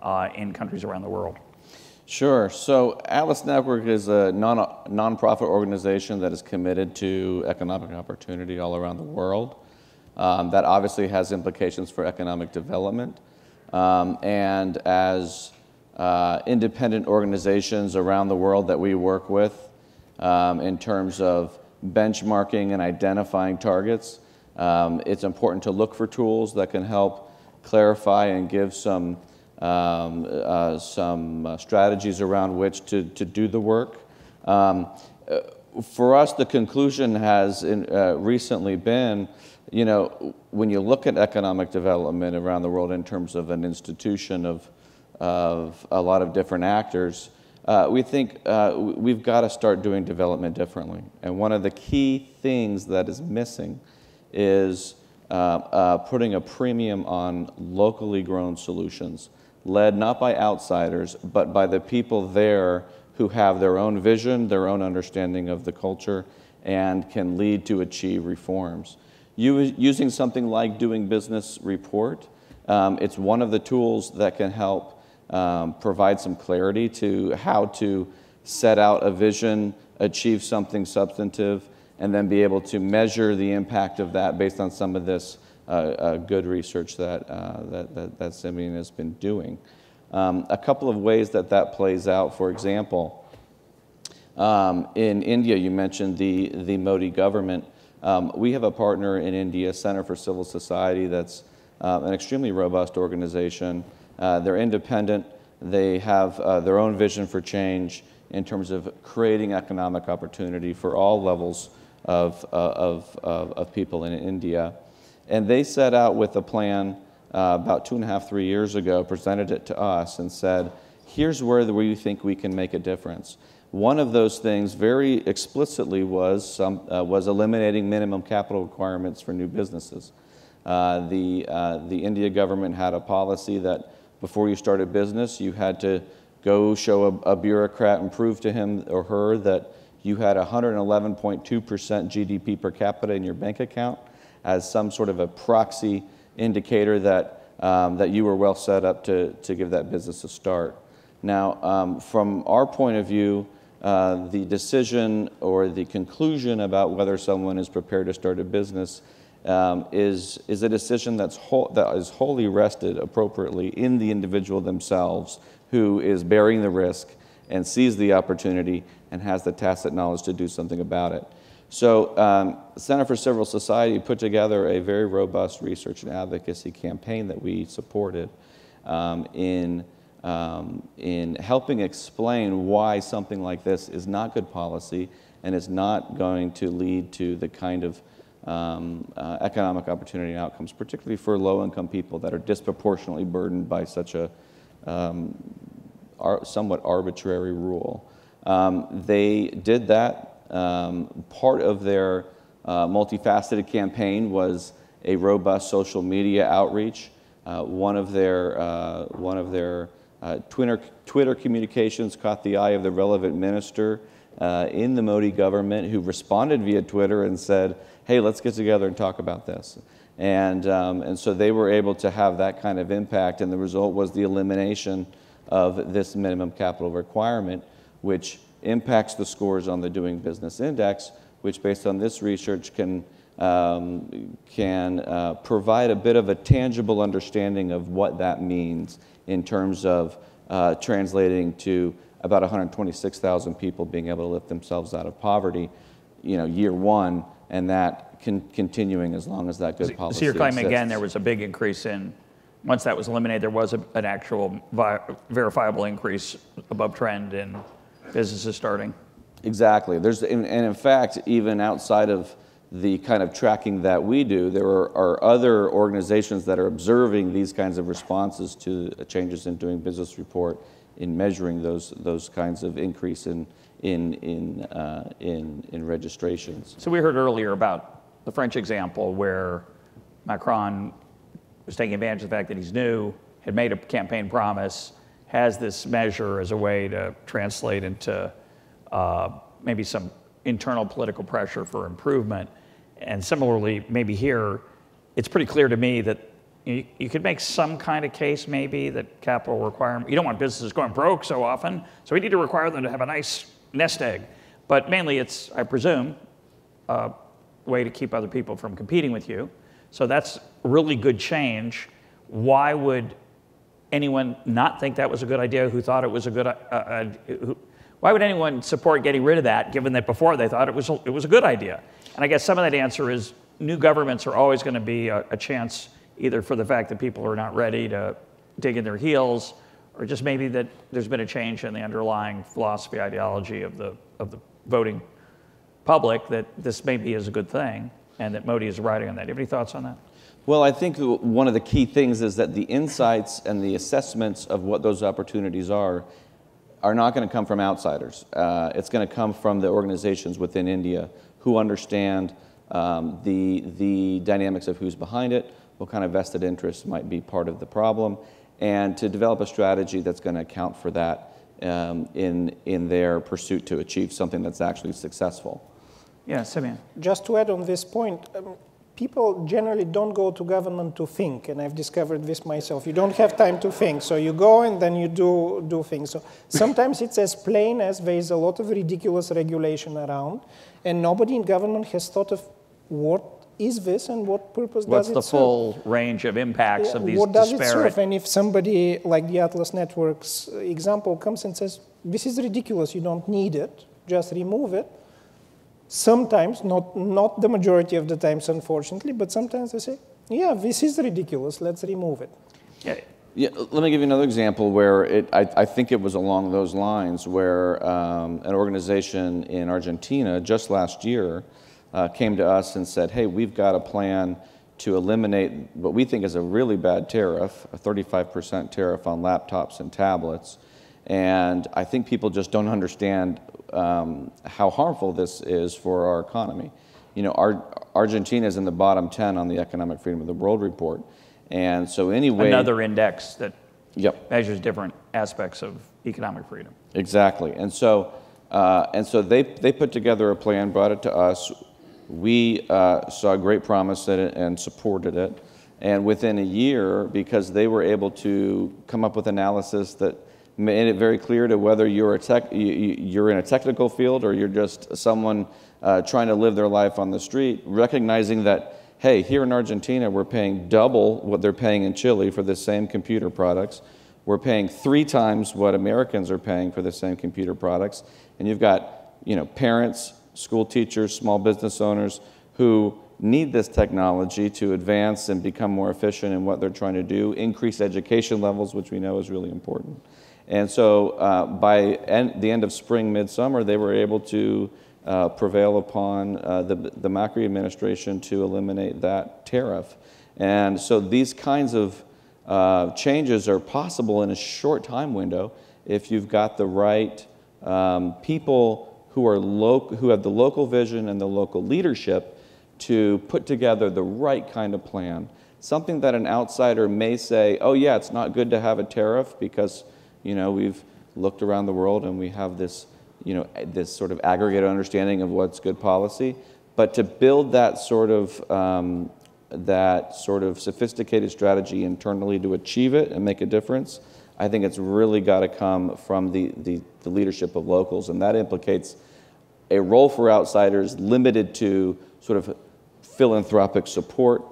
uh, in countries around the world. Sure. So Atlas Network is a non nonprofit organization that is committed to economic opportunity all around the world. Um, that obviously has implications for economic development. Um, and as uh, independent organizations around the world that we work with um, in terms of benchmarking and identifying targets. Um, it's important to look for tools that can help clarify and give some, um, uh, some uh, strategies around which to, to do the work. Um, uh, for us, the conclusion has in, uh, recently been you know, when you look at economic development around the world in terms of an institution of of a lot of different actors, uh, we think uh, we've got to start doing development differently. And one of the key things that is missing is uh, uh, putting a premium on locally grown solutions, led not by outsiders, but by the people there who have their own vision, their own understanding of the culture, and can lead to achieve reforms. You, using something like Doing Business Report, um, it's one of the tools that can help um, provide some clarity to how to set out a vision, achieve something substantive, and then be able to measure the impact of that based on some of this uh, uh, good research that, uh, that, that, that has been doing. Um, a couple of ways that that plays out, for example, um, in India, you mentioned the, the Modi government. Um, we have a partner in India, Center for Civil Society, that's uh, an extremely robust organization. Uh, they're independent. They have uh, their own vision for change in terms of creating economic opportunity for all levels of, uh, of, of, of, people in India. And they set out with a plan uh, about two and a half, three years ago, presented it to us and said, here's where we think we can make a difference. One of those things very explicitly was, some, uh, was eliminating minimum capital requirements for new businesses. Uh, the, uh, the India government had a policy that before you started business, you had to go show a, a bureaucrat and prove to him or her that you had 111.2% GDP per capita in your bank account as some sort of a proxy indicator that, um, that you were well set up to, to give that business a start. Now, um, from our point of view, uh, the decision or the conclusion about whether someone is prepared to start a business um, is, is a decision that's that is wholly rested appropriately in the individual themselves who is bearing the risk and sees the opportunity and has the tacit knowledge to do something about it. So um, Center for Civil Society put together a very robust research and advocacy campaign that we supported um, in, um, in helping explain why something like this is not good policy and is not going to lead to the kind of um, uh, economic opportunity and outcomes, particularly for low-income people that are disproportionately burdened by such a um, ar somewhat arbitrary rule. Um, they did that. Um, part of their uh, multifaceted campaign was a robust social media outreach. Uh, one of their, uh, one of their uh, Twitter, Twitter communications caught the eye of the relevant minister uh, in the Modi government who responded via Twitter and said, hey, let's get together and talk about this. And, um, and so they were able to have that kind of impact, and the result was the elimination of this minimum capital requirement, which impacts the scores on the Doing Business Index, which based on this research can, um, can uh, provide a bit of a tangible understanding of what that means in terms of uh, translating to about 126,000 people being able to lift themselves out of poverty, you know, year one, and that con continuing as long as that good policy So you're claiming exists. again there was a big increase in, once that was eliminated, there was a, an actual verifiable increase above trend in businesses starting? Exactly. There's, and in fact, even outside of the kind of tracking that we do, there are, are, other organizations that are observing these kinds of responses to changes in doing business report in measuring those, those kinds of increase in, in, in, uh, in, in registrations. So we heard earlier about the French example where Macron was taking advantage of the fact that he's new, had made a campaign promise, has this measure as a way to translate into uh, maybe some internal political pressure for improvement. And similarly, maybe here, it's pretty clear to me that you, you, could make some kind of case maybe that capital requirement, you don't want businesses going broke so often, so we need to require them to have a nice nest egg. But mainly it's, I presume, a way to keep other people from competing with you. So that's really good change. Why would anyone not think that was a good idea who thought it was a good, uh, uh, who, why would anyone support getting rid of that given that before they thought it was, it was a good idea? And I guess some of that answer is new governments are always going to be a, a chance either for the fact that people are not ready to dig in their heels, or just maybe that there's been a change in the underlying philosophy, ideology of the, of the voting public, that this maybe is a good thing, and that Modi is riding on that. Do you have any thoughts on that? Well, I think one of the key things is that the insights and the assessments of what those opportunities are are not going to come from outsiders. Uh, it's going to come from the organizations within India who understand um, the, the dynamics of who's behind it, what kind of vested interests might be part of the problem, and to develop a strategy that's going to account for that um, in, in their pursuit to achieve something that's actually successful. Yeah, Simeon. Just to add on this point, um, people generally don't go to government to think, and I've discovered this myself. You don't have time to think, so you go and then you do, do things. So sometimes it's as plain as there is a lot of ridiculous regulation around, and nobody in government has thought of what is this and what purpose What's does it serve? What's the full range of impacts Yeah, of these what does it serve? And if somebody like the Atlas Networks uh, example comes and says, "This is ridiculous. You don't need it. Just remove it." Sometimes, not not the majority of the times, unfortunately, but sometimes they say, "Yeah, this is ridiculous. Let's remove it." Yeah, Yeah, let me give you another example where it, I, I think it was along those lines where um, an organization in Argentina just last year uh, came to us and said, hey, we've got a plan to eliminate what we think is a really bad tariff, a 35% tariff on laptops and tablets. And I think people just don't understand um, how harmful this is for our economy. You know, Ar- Argentina is in the bottom 10 on the Economic Freedom of the World report. And so, anyway. another index that Yep, measures different aspects of economic freedom. exactly. And so, uh, and so they, they put together a plan, brought it to us. We uh, saw great promise in it and supported it. And within a year, because they were able to come up with analysis that made it very clear to whether you're, a tech, you- you- you're in a technical field or you're just someone uh, trying to live their life on the street, recognizing that hey, here in Argentina, we're paying double what they're paying in Chile for the same computer products. We're paying three times what Americans are paying for the same computer products. And you've got, you know, parents, school teachers, small business owners who need this technology to advance and become more efficient in what they're trying to do, increase education levels, which we know is really important. And so uh, by en- the end of spring, midsummer, they were able to uh, prevail upon uh, the, the Macri administration to eliminate that tariff. And so these kinds of uh, changes are possible in a short time window if you've got the right um, people who, are who have the local vision and the local leadership to put together the right kind of plan. Something that an outsider may say, oh, yeah, it's not good to have a tariff because, you know, we've looked around the world and we have this, you know, this sort of aggregate understanding of what's good policy. But to build that sort of, um, that sort of sophisticated strategy internally to achieve it and make a difference, I think it's really got to come from the, the, the leadership of locals. And that implicates a role for outsiders limited to sort of philanthropic support,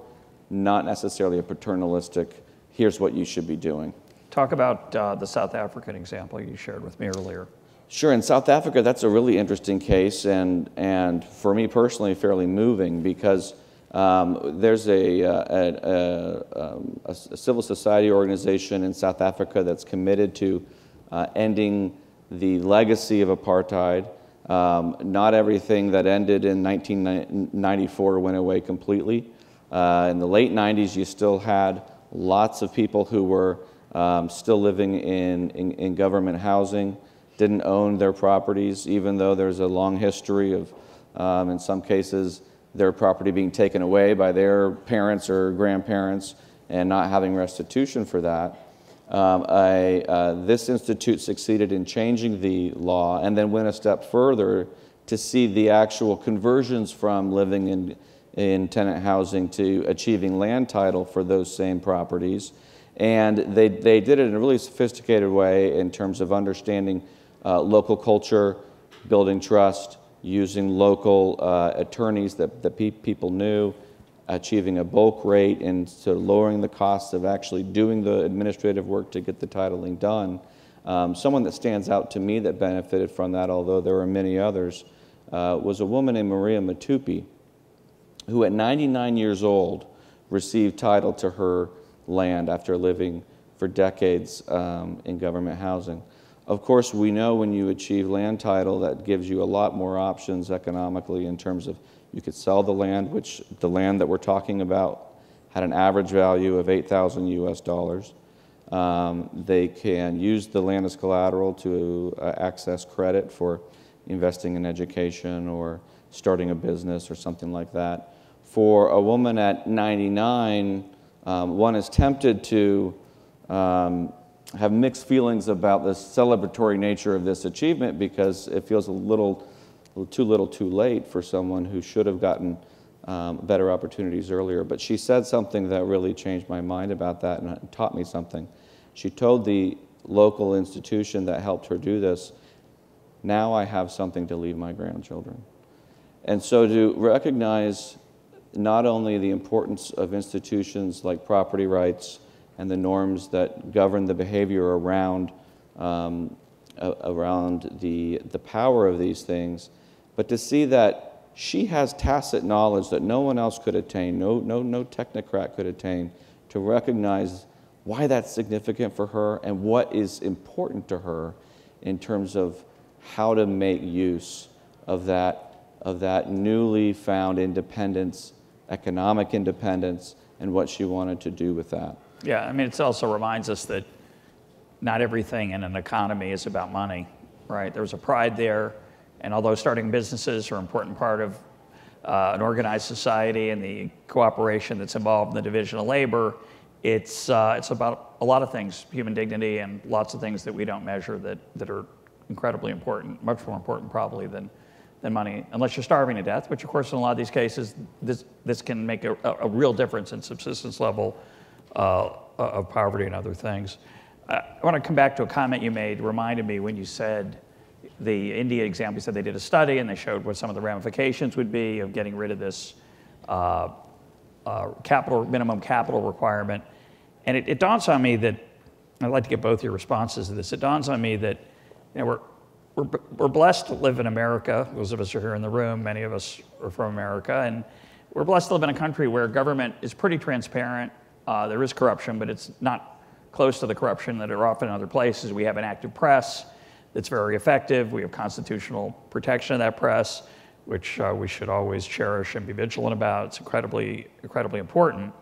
not necessarily a paternalistic, here's what you should be doing. Talk about uh, the South African example you shared with me earlier. Sure, in South Africa, that's a really interesting case, and, and for me personally, fairly moving because um, there's a, uh, a, a, um, a, civil society organization in South Africa that's committed to uh, ending the legacy of apartheid. Um, not everything that ended in 1994 went away completely. Uh, in the late 90s, you still had lots of people who were um, still living in, in, in government housing didn't own their properties, even though there's a long history of, um, in some cases, their property being taken away by their parents or grandparents and not having restitution for that. Um, I, uh, this institute succeeded in changing the law and then went a step further to see the actual conversions from living in, in tenant housing to achieving land title for those same properties. And they, they did it in a really sophisticated way in terms of understanding uh, local culture, building trust, using local uh, attorneys that, that pe- people knew, achieving a bulk rate, and so lowering the cost of actually doing the administrative work to get the titling done. Um, someone that stands out to me that benefited from that, although there were many others, uh, was a woman named Maria Matupi, who at 99 years old received title to her land after living for decades um, in government housing. Of course, we know when you achieve land title, that gives you a lot more options economically in terms of you could sell the land, which the land that we're talking about had an average value of 8,000 US dollars. Um, they can use the land as collateral to uh, access credit for investing in education or starting a business or something like that. For a woman at 99, um, one is tempted to um, have mixed feelings about the celebratory nature of this achievement because it feels a little, too little too late for someone who should have gotten um, better opportunities earlier. But she said something that really changed my mind about that and taught me something. She told the local institution that helped her do this, now I have something to leave my grandchildren. And so to recognize not only the importance of institutions like property rights and the norms that govern the behavior around, um, around the, the power of these things, but to see that she has tacit knowledge that no one else could attain, no, no, no technocrat could attain, to recognize why that's significant for her and what is important to her in terms of how to make use of that, of that newly found independence, economic independence, and what she wanted to do with that. Yeah, I mean, it also reminds us that not everything in an economy is about money, right? There's a pride there, and although starting businesses are an important part of uh, an organized society and the cooperation that's involved in the division of labor, it's, uh, it's about a lot of things, human dignity and lots of things that we don't measure that, that are incredibly important, much more important probably than, than money, unless you're starving to death, which of course in a lot of these cases, this, this can make a, a real difference in subsistence level uh, of poverty and other things. I want to come back to a comment you made, reminded me when you said the India example, you said they did a study and they showed what some of the ramifications would be of getting rid of this uh, uh, capital, minimum capital requirement. And it, it, dawns on me that, I'd like to get both your responses to this. It dawns on me that you know, we're, we're, we're blessed to live in America. Those of us are here in the room, many of us are from America. And we're blessed to live in a country where government is pretty transparent. Uh, there is corruption, but it's not close to the corruption that are often in other places. We have an active press that's very effective. We have constitutional protection of that press, which uh, we should always cherish and be vigilant about. It's incredibly, incredibly important.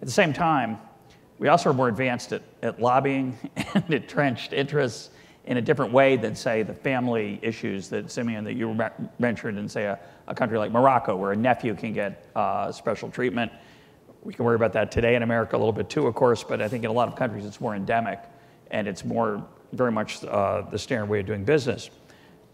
At the same time, we also are more advanced at, at lobbying and entrenched interests in a different way than, say, the family issues that Simeon, that you mentioned in, say, a, a country like Morocco, where a nephew can get uh, special treatment. We can worry about that today in America a little bit too, of course, but I think in a lot of countries it's more endemic and it's more very much uh, the standard way of doing business.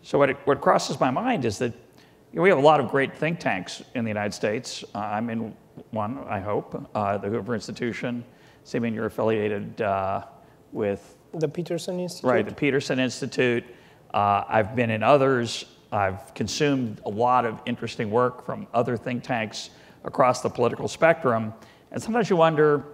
So what, it, what crosses my mind is that you know, we have a lot of great think tanks in the United States. Uh, I'm in one, I hope, uh, the Hoover Institution. Simeon, you're affiliated uh, with the Peterson Institute? Right, the Peterson Institute. Uh, I've been in others. I've consumed a lot of interesting work from other think tanks across the political spectrum. And sometimes you wonder,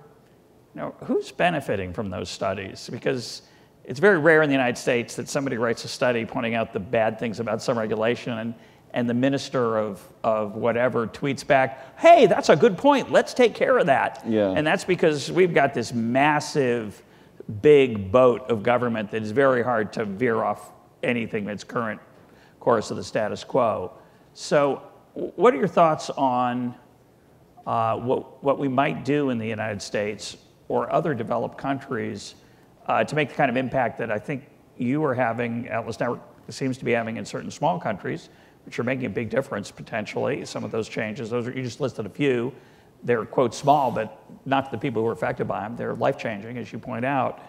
you know, who's benefiting from those studies? Because it's very rare in the United States that somebody writes a study pointing out the bad things about some regulation and, and the minister of, of whatever tweets back, hey, that's a good point. Let's take care of that. Yeah. And that's because we've got this massive big boat of government that is very hard to veer off anything that's current course of the status quo. So, what are your thoughts on uh, what, what we might do in the United States or other developed countries uh, to make the kind of impact that I think you are having, Atlas Network seems to be having in certain small countries, which are making a big difference potentially, some of those changes. Those are, you just listed a few they're quote small, but not to the people who are affected by them. They're life changing, as you point out.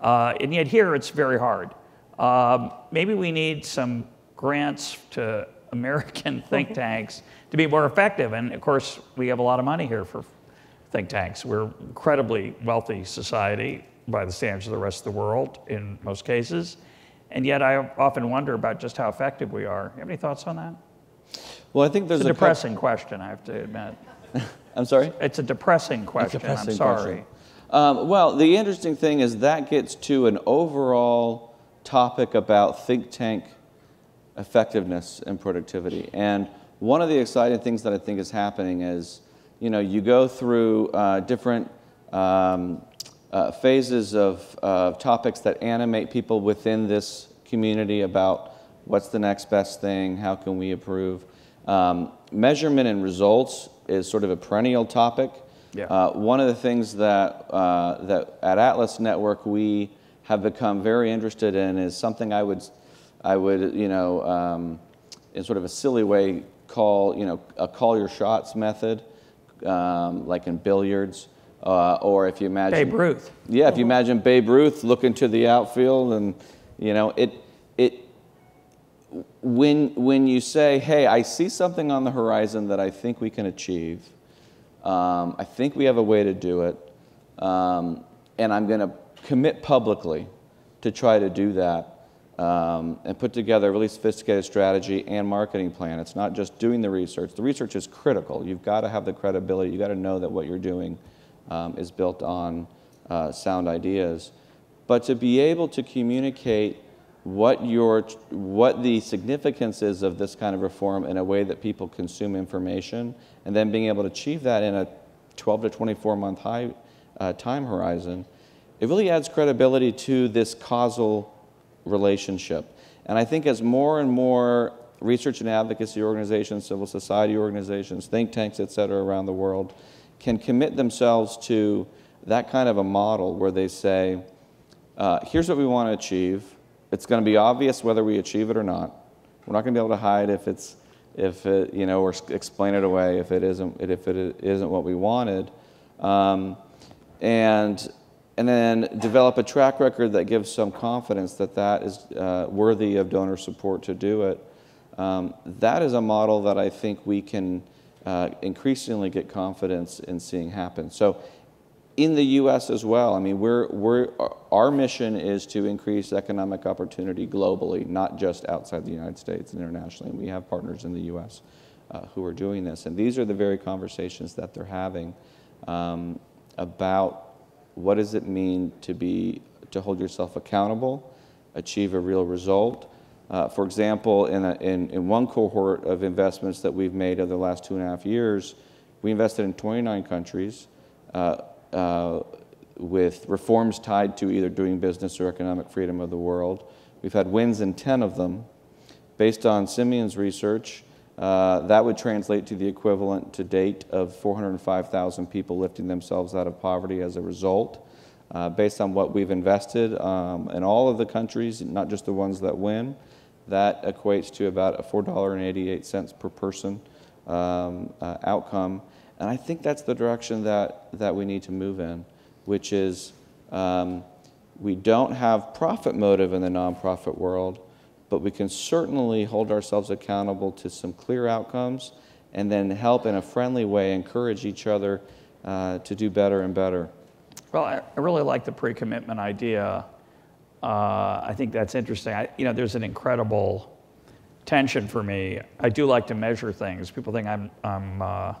Uh, and yet here it's very hard. Um, maybe we need some grants to American think tanks to be more effective. And of course, we have a lot of money here for think tanks. We're an incredibly wealthy society by the standards of the rest of the world in most cases. And yet I often wonder about just how effective we are. You have any thoughts on that? Well, I think there's it's a, a depressing question, I have to admit. I'm sorry? It's a depressing question. depressing I'm sorry. Um, well, the interesting thing is that gets to an overall topic about think tank effectiveness and productivity. And one of the exciting things that I think is happening is, you know, you go through uh, different um, uh, phases of uh, topics that animate people within this community about what's the next best thing, how can we improve. Um, measurement and results is sort of a perennial topic. Yeah. Uh, one of the things that, uh, that at Atlas Network we have become very interested in is something I would, I would you know, um, in sort of a silly way, call, you know, a call your shots method, um, like in billiards, uh, or if you imagine Babe Ruth. Yeah, if you imagine Babe Ruth looking to the outfield, and you know, it it when when you say, "Hey, I see something on the horizon that I think we can achieve. Um, I think we have a way to do it, um, and I'm going to commit publicly to try to do that." Um, and put together a really sophisticated strategy and marketing plan. It's not just doing the research. The research is critical. You've got to have the credibility. You've got to know that what you're doing um, is built on uh, sound ideas. But to be able to communicate what, your, what the significance is of this kind of reform in a way that people consume information, and then being able to achieve that in a 12 to 24 month high, uh, time horizon, it really adds credibility to this causal relationship. And I think as more and more research and advocacy organizations, civil society organizations, think tanks, et cetera, around the world can commit themselves to that kind of a model where they say, uh, here's what we want to achieve. It's going to be obvious whether we achieve it or not. We're not going to be able to hide if it's, if it, you know, or explain it away if it isn't, if it isn't what we wanted. Um, and and then develop a track record that gives some confidence that that is uh, worthy of donor support to do it. Um, that is a model that I think we can uh, increasingly get confidence in seeing happen. So in the U.S. as well, I mean, we're, we're, our mission is to increase economic opportunity globally, not just outside the United States and internationally. We have partners in the U.S. Uh, who are doing this. And these are the very conversations that they're having um, about what does it mean to be to hold yourself accountable, achieve a real result. Uh, for example, in, a, in, in one cohort of investments that we've made over the last two and a half years, we invested in 29 countries uh, uh, with reforms tied to either doing business or economic freedom of the world. We've had wins in 10 of them. Based on Simeon's research, uh, that would translate to the equivalent to date of 405,000 people lifting themselves out of poverty as a result. Uh, based on what we've invested um, in all of the countries, not just the ones that win, that equates to about a $4.88 per person um, uh, outcome. And I think that's the direction that, that we need to move in, which is um, we don't have profit motive in the nonprofit world, but we can certainly hold ourselves accountable to some clear outcomes and then help in a friendly way encourage each other uh, to do better and better. Well, I, really like the pre commitment idea. Uh, I think that's interesting. I, you know, there's an incredible tension for me. I do like to measure things. People think I'm, I'm uh,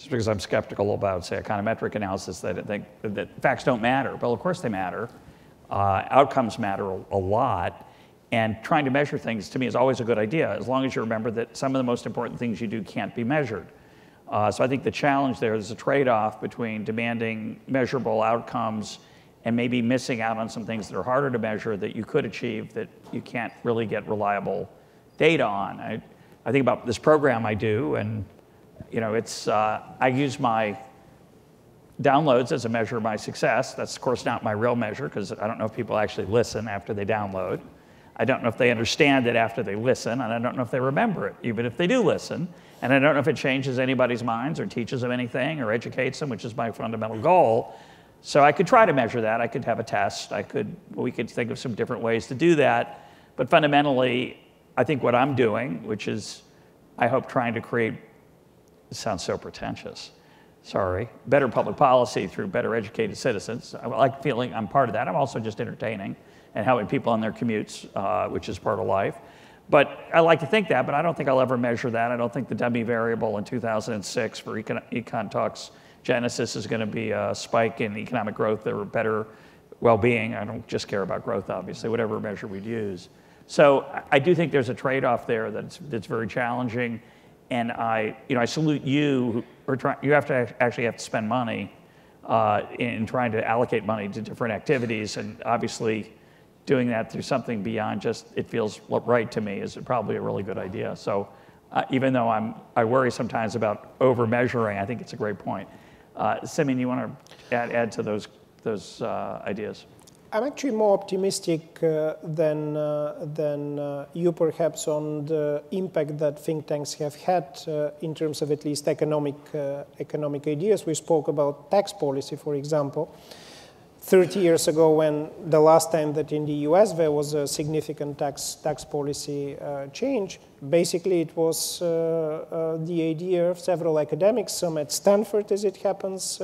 just because I'm skeptical about, say, econometric analysis, that, think that facts don't matter. Well, of course they matter. Uh, outcomes matter a, a lot. And trying to measure things to me is always a good idea, as long as you remember that some of the most important things you do can't be measured. Uh, so I think the challenge there is a trade off between demanding measurable outcomes and maybe missing out on some things that are harder to measure that you could achieve that you can't really get reliable data on. I, I think about this program I do, and you know, it's uh, I use my downloads as a measure of my success. That's of course not my real measure because I don't know if people actually listen after they download. I don't know if they understand it after they listen, and I don't know if they remember it, even if they do listen. And I don't know if it changes anybody's minds or teaches them anything or educates them, which is my fundamental goal. So I could try to measure that. I could have a test. I could, we could think of some different ways to do that. But fundamentally, I think what I'm doing, which is, I hope, trying to create, it sounds so pretentious, sorry, better public policy through better educated citizens. I like feeling I'm part of that. I'm also just entertaining and helping people on their commutes, uh, which is part of life. But I like to think that, but I don't think I'll ever measure that. I don't think the dummy variable in 2006 for Econ, Econ Talks Genesis is going to be a spike in economic growth or better well-being. I don't just care about growth, obviously, whatever measure we'd use. So I do think there's a trade-off there that's, that's very challenging. And I, you know, I salute you. Who are try, you have to actually have to spend money uh, in trying to allocate money to different activities. And obviously, doing that through something beyond just it feels right to me is probably a really good idea. So uh, even though I'm, I worry sometimes about over measuring, I think it's a great point. Uh, Simeon, you want to add, add to those, those uh, ideas? I'm actually more optimistic uh, than, uh, than uh, you perhaps on the impact that think tanks have had uh, in terms of at least economic, uh, economic ideas. We spoke about tax policy, for example. 30 years ago, when the last time that in the US there was a significant tax, tax policy uh, change, basically it was the idea of several academics, some at Stanford as it happens,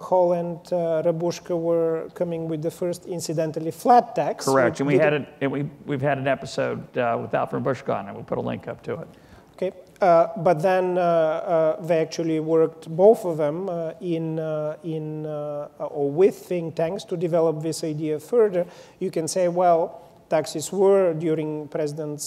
Hall and uh, Rabushka were coming with the first incidentally flat tax. Correct, and we had it, we, we've had an episode uh, with Alvin Rabushka on it. We'll put a link up to it. Okay, uh, but then uh, uh, they actually worked, both of them, uh, in, in or with think tanks to develop this idea further. You can say, well, taxes were during President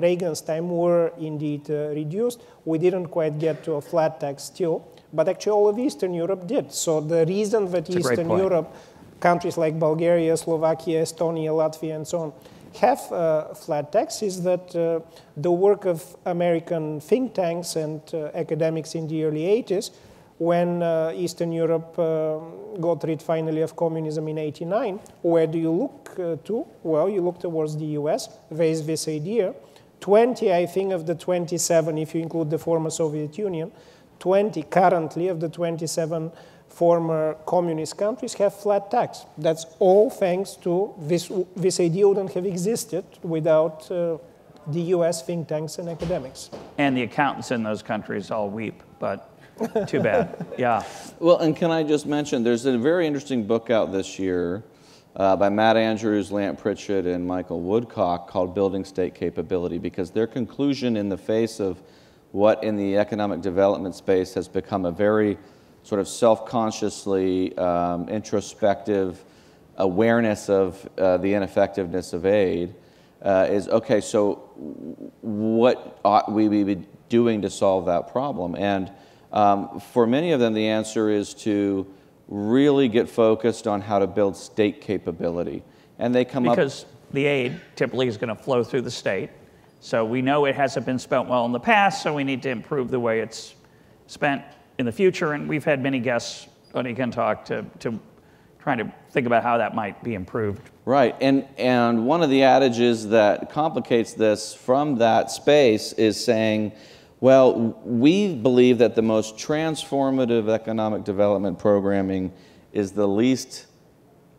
Reagan's time were indeed reduced. We didn't quite get to a flat tax still but actually all of Eastern Europe did. So the reason that That's Eastern Europe, countries like Bulgaria, Slovakia, Estonia, Latvia, and so on, have uh, flat tax is that uh, the work of American think tanks and uh, academics in the early 80s, when uh, Eastern Europe uh, got rid finally of communism in 89, where do you look uh, to? Well, you look towards the US. There is this idea. 20, I think, of the 27, if you include the former Soviet Union, 20 currently of the 27 former communist countries have flat tax. That's all thanks to this, this idea wouldn't have existed without uh, the US think tanks and academics. And the accountants in those countries all weep, but too bad. Yeah. Well, and can I just mention there's a very interesting book out this year uh, by Matt Andrews, Lant Pritchett, and Michael Woodcock called Building State Capability because their conclusion in the face of what in the economic development space has become a very sort of self-consciously um, introspective awareness of uh, the ineffectiveness of aid uh, is okay so what ought we be doing to solve that problem? And um, for many of them the answer is to really get focused on how to build state capability. And they come because up because the aid typically is going to flow through the state so we know it hasn't been spent well in the past, so we need to improve the way it's spent in the future. And we've had many guests on Econ Talk to, to trying to think about how that might be improved. Right, and, and one of the adages that complicates this from that space is saying, well, we believe that the most transformative economic development programming is the least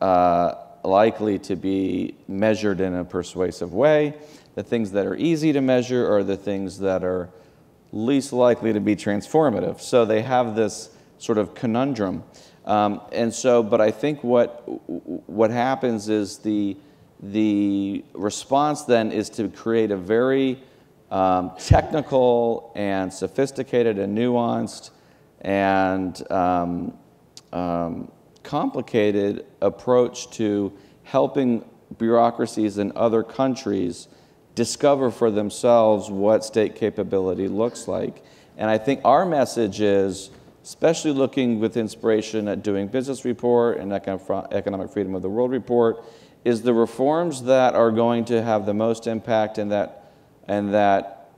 uh, likely to be measured in a persuasive way the things that are easy to measure are the things that are least likely to be transformative. So they have this sort of conundrum. Um, and so, but I think what, what happens is the, the response then is to create a very um, technical and sophisticated and nuanced and um, um complicated approach to helping bureaucracies in other countries discover for themselves what state capability looks like. And I think our message is, especially looking with inspiration at Doing Business Report and Economic Freedom of the World Report, is the reforms that are going to have the most impact and that, and that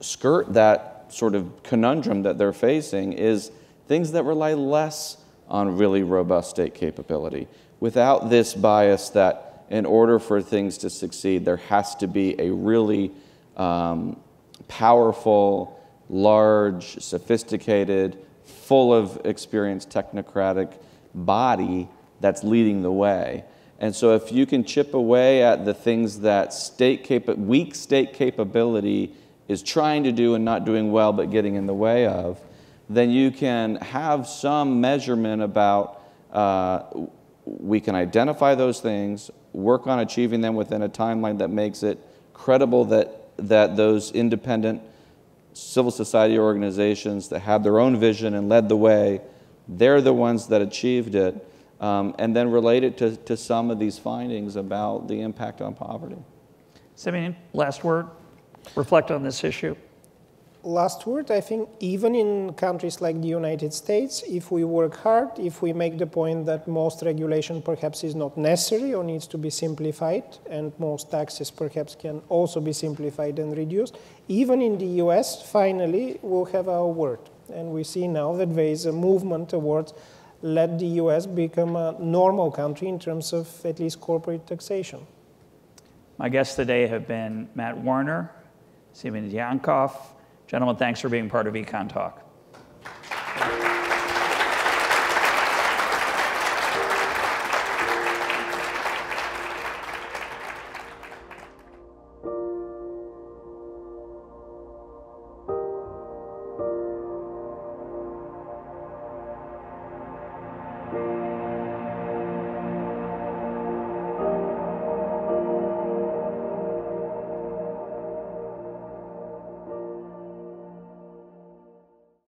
skirt that sort of conundrum that they're facing is things that rely less on really robust state capability without this bias that in order for things to succeed, there has to be a really um, powerful, large, sophisticated, full of experience, technocratic body that's leading the way. And so, if you can chip away at the things that state capa- weak state capability is trying to do and not doing well, but getting in the way of, then you can have some measurement about. Uh, we can identify those things, work on achieving them within a timeline that makes it credible that, that those independent civil society organizations that had their own vision and led the way, they're the ones that achieved it, um, and then relate it to, to some of these findings about the impact on poverty. Simeon, last word. Reflect on this issue last word, I think even in countries like the United States, if we work hard, if we make the point that most regulation perhaps is not necessary or needs to be simplified, and most taxes perhaps can also be simplified and reduced, even in the US, finally, we'll have our word. And we see now that there is a movement towards let the US become a normal country in terms of at least corporate taxation. My guests today have been Matt Warner, Simon Djankov. Gentlemen, thanks for being part of Econ Talk.